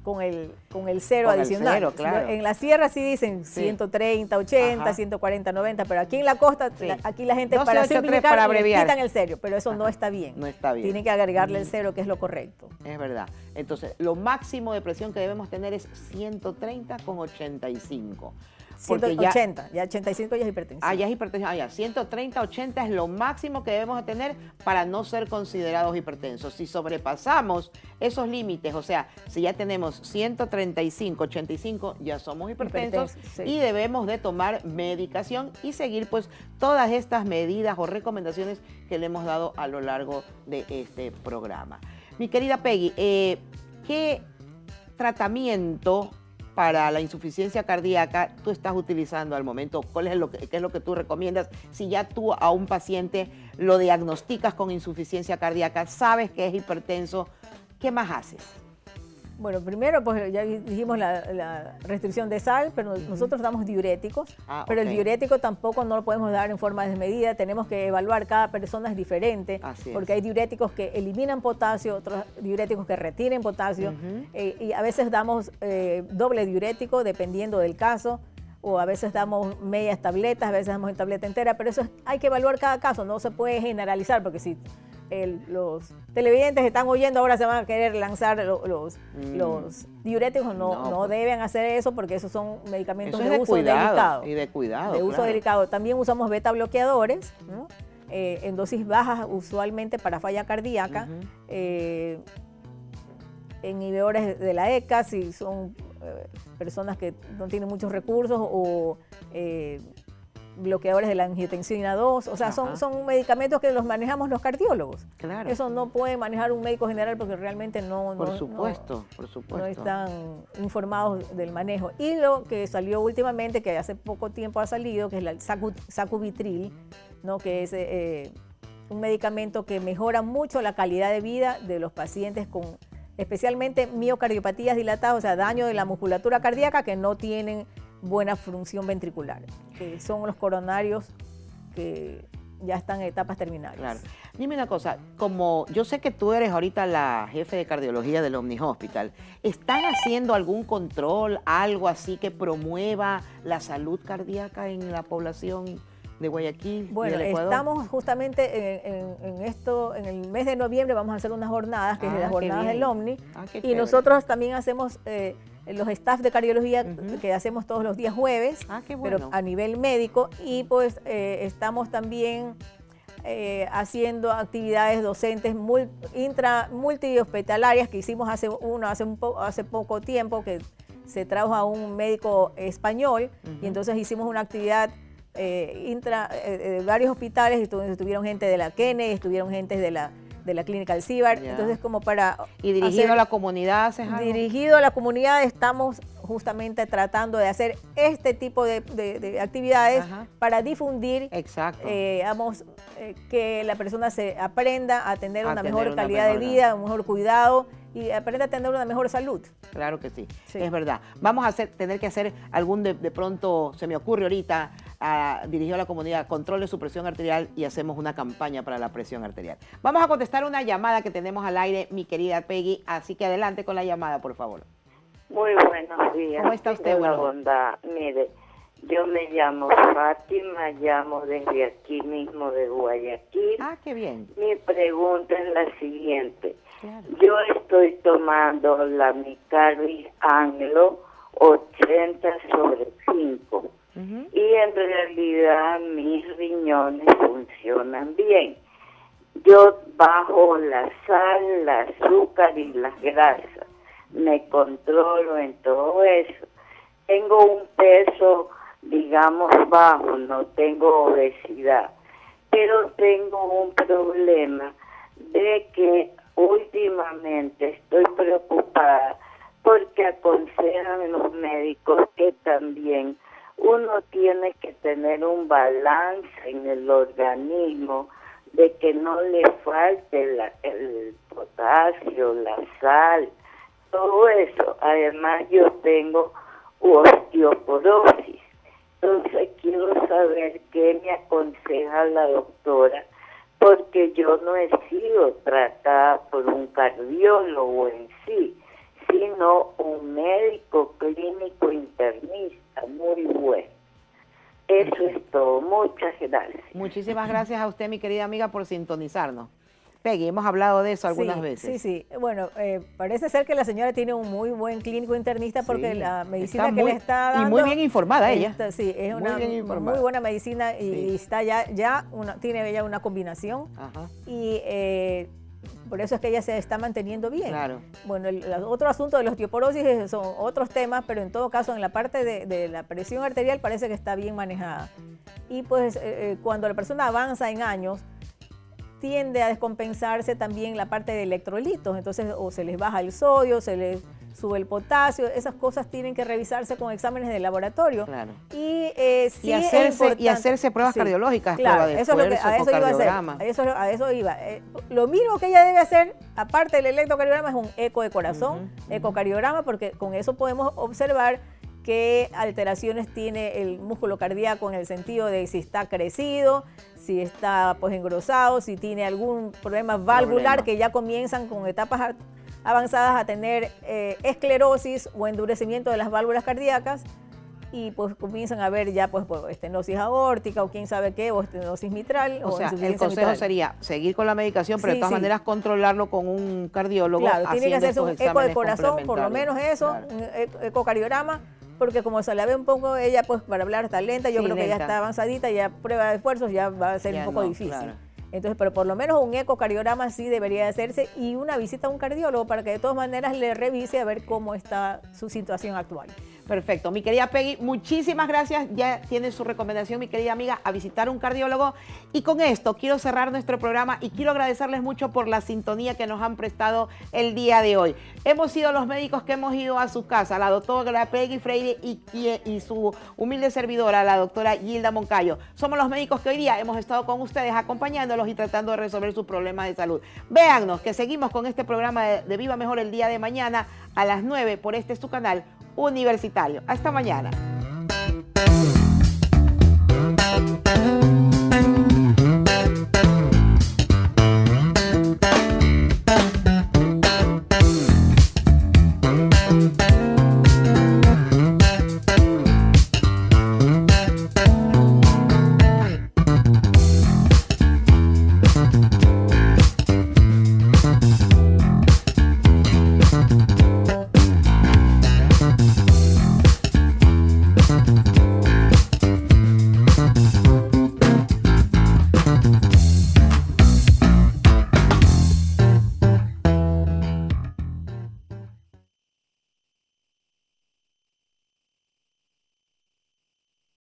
con el, con el cero adicional. En la sierra sí dicen 130, 80, 140, 90, pero aquí en la costa, aquí la gente para simplificar para abreviar. quitan el cero, pero eso no está bien. No está bien. Tienen que agregarle el cero, que es lo correcto. Es verdad. Entonces, lo máximo de presión que debemos tener es 130 con 85. 180, ya, 85 ya es hipertensión. Ah, ya es hipertensión. Ah, ya, 130, 80 es lo máximo que debemos tener para no ser considerados hipertensos. Si sobrepasamos esos límites, o sea, si ya tenemos 135, 85, ya somos hipertensos y debemos de tomar medicación y seguir pues todas estas medidas o recomendaciones que le hemos dado a lo largo de este programa. Mi querida Peggy, eh, ¿qué tratamiento para la insuficiencia cardíaca tú estás utilizando al momento? ¿Cuál es lo que, qué es lo que tú recomiendas? Si ya tú a un paciente lo diagnosticas con insuficiencia cardíaca, sabes que es hipertenso, ¿qué más haces? Bueno, primero, pues ya dijimos la, restricción de sal, pero nosotros damos diuréticos, ah, pero el diurético tampoco no lo podemos dar en forma desmedida, tenemos que evaluar, cada persona es diferente, porque hay diuréticos que eliminan potasio, otros diuréticos que retienen potasio, eh, y a veces damos eh, doble diurético dependiendo del caso o a veces damos medias tabletas, a veces damos en tableta entera, pero eso hay que evaluar cada caso, no se puede generalizar, porque si los televidentes están oyendo ahora se van a querer lanzar los, mm. los diuréticos, no, no, pues. deben hacer eso porque esos son medicamentos de, uso delicado. Y de cuidado. De uso delicado. También usamos beta bloqueadores, eh, en dosis bajas usualmente para falla cardíaca. Eh, inhibidores de la ECA, si son eh, personas que no tienen muchos recursos o bloqueadores de la angiotensina 2, o sea, son, son medicamentos que los manejamos los cardiólogos. Claro. Eso no puede manejar un médico general porque realmente no, por supuesto, por supuesto. no están informados del manejo. Y lo que salió últimamente, que hace poco tiempo ha salido, que es el sacubitril, ¿no? que es eh, un medicamento que mejora mucho la calidad de vida de los pacientes con especialmente miocardiopatías dilatadas, o sea, daño de la musculatura cardíaca que no tienen buena función ventricular, que son los coronarios que ya están en etapas terminales. Claro. Dime una cosa, como yo sé que tú eres ahorita la jefe de cardiología del Omni Hospital, ¿están haciendo algún control, algo así que promueva la salud cardíaca en la población? de Guayaquil. Bueno, estamos justamente en, esto, en el mes de noviembre vamos a hacer unas jornadas, que es las ah, jornadas del Omni, ah, y nosotros también hacemos eh, los staff de cardiología que hacemos todos los días jueves, ah, pero a nivel médico, y pues eh, estamos también eh, haciendo actividades docentes intra, multihospitalarias que hicimos hace uno hace, un hace poco tiempo que se trajo a un médico español y entonces hicimos una actividad eh, intra de varios hospitales, estuvieron gente de la Kennedy, estuvieron gente de la de la clínica Alcibar. Entonces, como para... ¿Y dirigido a la comunidad? Dirigido a la comunidad estamos justamente tratando de hacer este tipo de, actividades para difundir, Exacto. Eh, eh, que la persona se aprenda a tener una mejor calidad de vida, un mejor cuidado y aprenda a tener una mejor salud. Claro que sí, es verdad. Vamos a hacer, tener que hacer algún de, pronto, se me ocurre ahorita, a, dirigido a la comunidad, controle su presión arterial y hacemos una campaña para la presión arterial. Vamos a contestar una llamada que tenemos al aire, mi querida Peggy, así que adelante con la llamada, por favor. Muy buenos días. ¿Cómo está usted? Buena bondad. Mire, yo me llamo Fátima, llamo desde aquí mismo de Guayaquil. Ah, qué bien. Mi pregunta es la siguiente. Yo estoy tomando la Micaris Anglo 80 sobre 5 y en realidad mis riñones funcionan bien. Yo bajo la sal, la azúcar y las grasas me controlo en todo eso. Tengo un peso, digamos, bajo, no tengo obesidad, pero tengo un problema de que últimamente estoy preocupada porque aconsejan los médicos que también uno tiene que tener un balance en el organismo de que no le falte el potasio, la sal, todo eso. Además, yo tengo osteoporosis. Entonces, quiero saber qué me aconseja la doctora, porque yo no he sido tratada por un cardiólogo en sí, sino un médico clínico internista muy bueno. Eso es todo. Muchas gracias. Muchísimas gracias a usted, mi querida amiga, por sintonizarnos. Peggy, hemos hablado de eso algunas veces. Sí, sí. Bueno, eh, parece ser que la señora tiene un muy buen clínico internista porque la medicina que le está dando... Y muy bien informada ella. sí, es una muy, buena medicina y, está ya, ya una, tiene ya una combinación. Ajá. Y eh, por eso es que ella se está manteniendo bien. Claro. Bueno, el, otro asunto de la osteoporosis son otros temas, pero en todo caso en la parte de, la presión arterial parece que está bien manejada. Y pues eh, cuando la persona avanza en años, tiende a descompensarse también la parte de electrolitos, entonces o se les baja el sodio, se les sube el potasio, esas cosas tienen que revisarse con exámenes de laboratorio. Claro. Y, eh, y, hacerse, y hacerse pruebas cardiológicas, claro, eso es lo que, a eso iba a hacer, eso, a eso iba. Eh, lo mínimo que ella debe hacer, aparte del electrocardiograma, es un eco de corazón, ecocardiograma, porque con eso podemos observar qué alteraciones tiene el músculo cardíaco en el sentido de si está crecido, si está pues engrosado, si tiene algún problema valvular que ya comienzan con etapas avanzadas a tener eh, esclerosis o endurecimiento de las válvulas cardíacas y pues comienzan a ver ya pues, pues estenosis aórtica o quién sabe qué, o estenosis mitral. O, sea, el consejo sería seguir con la medicación, pero de todas maneras controlarlo con un cardiólogo. Claro, tiene que hacerse un eco de corazón, por lo menos eso, un ecocardiograma porque como se la ve un poco ella, pues para hablar está lenta, yo creo que ya está avanzadita, ya prueba de esfuerzos ya va a ser un poco difícil. Entonces, pero por lo menos un ecocardiograma sí debería hacerse y una visita a un cardiólogo para que de todas maneras le revise a ver cómo está su situación actual. Perfecto. Mi querida Peggy, muchísimas gracias. Ya tiene su recomendación, mi querida amiga, a visitar un cardiólogo. Y con esto quiero cerrar nuestro programa y quiero agradecerles mucho por la sintonía que nos han prestado el día de hoy. Hemos sido los médicos que hemos ido a su casa, la doctora Peggy Freire y, su humilde servidora, la doctora Gilda Moncayo. Somos los médicos que hoy día hemos estado con ustedes acompañándolos y tratando de resolver sus problemas de salud. Véannos que seguimos con este programa de, de Viva Mejor el día de mañana a las 9 por este su canal universitario. Hasta mañana.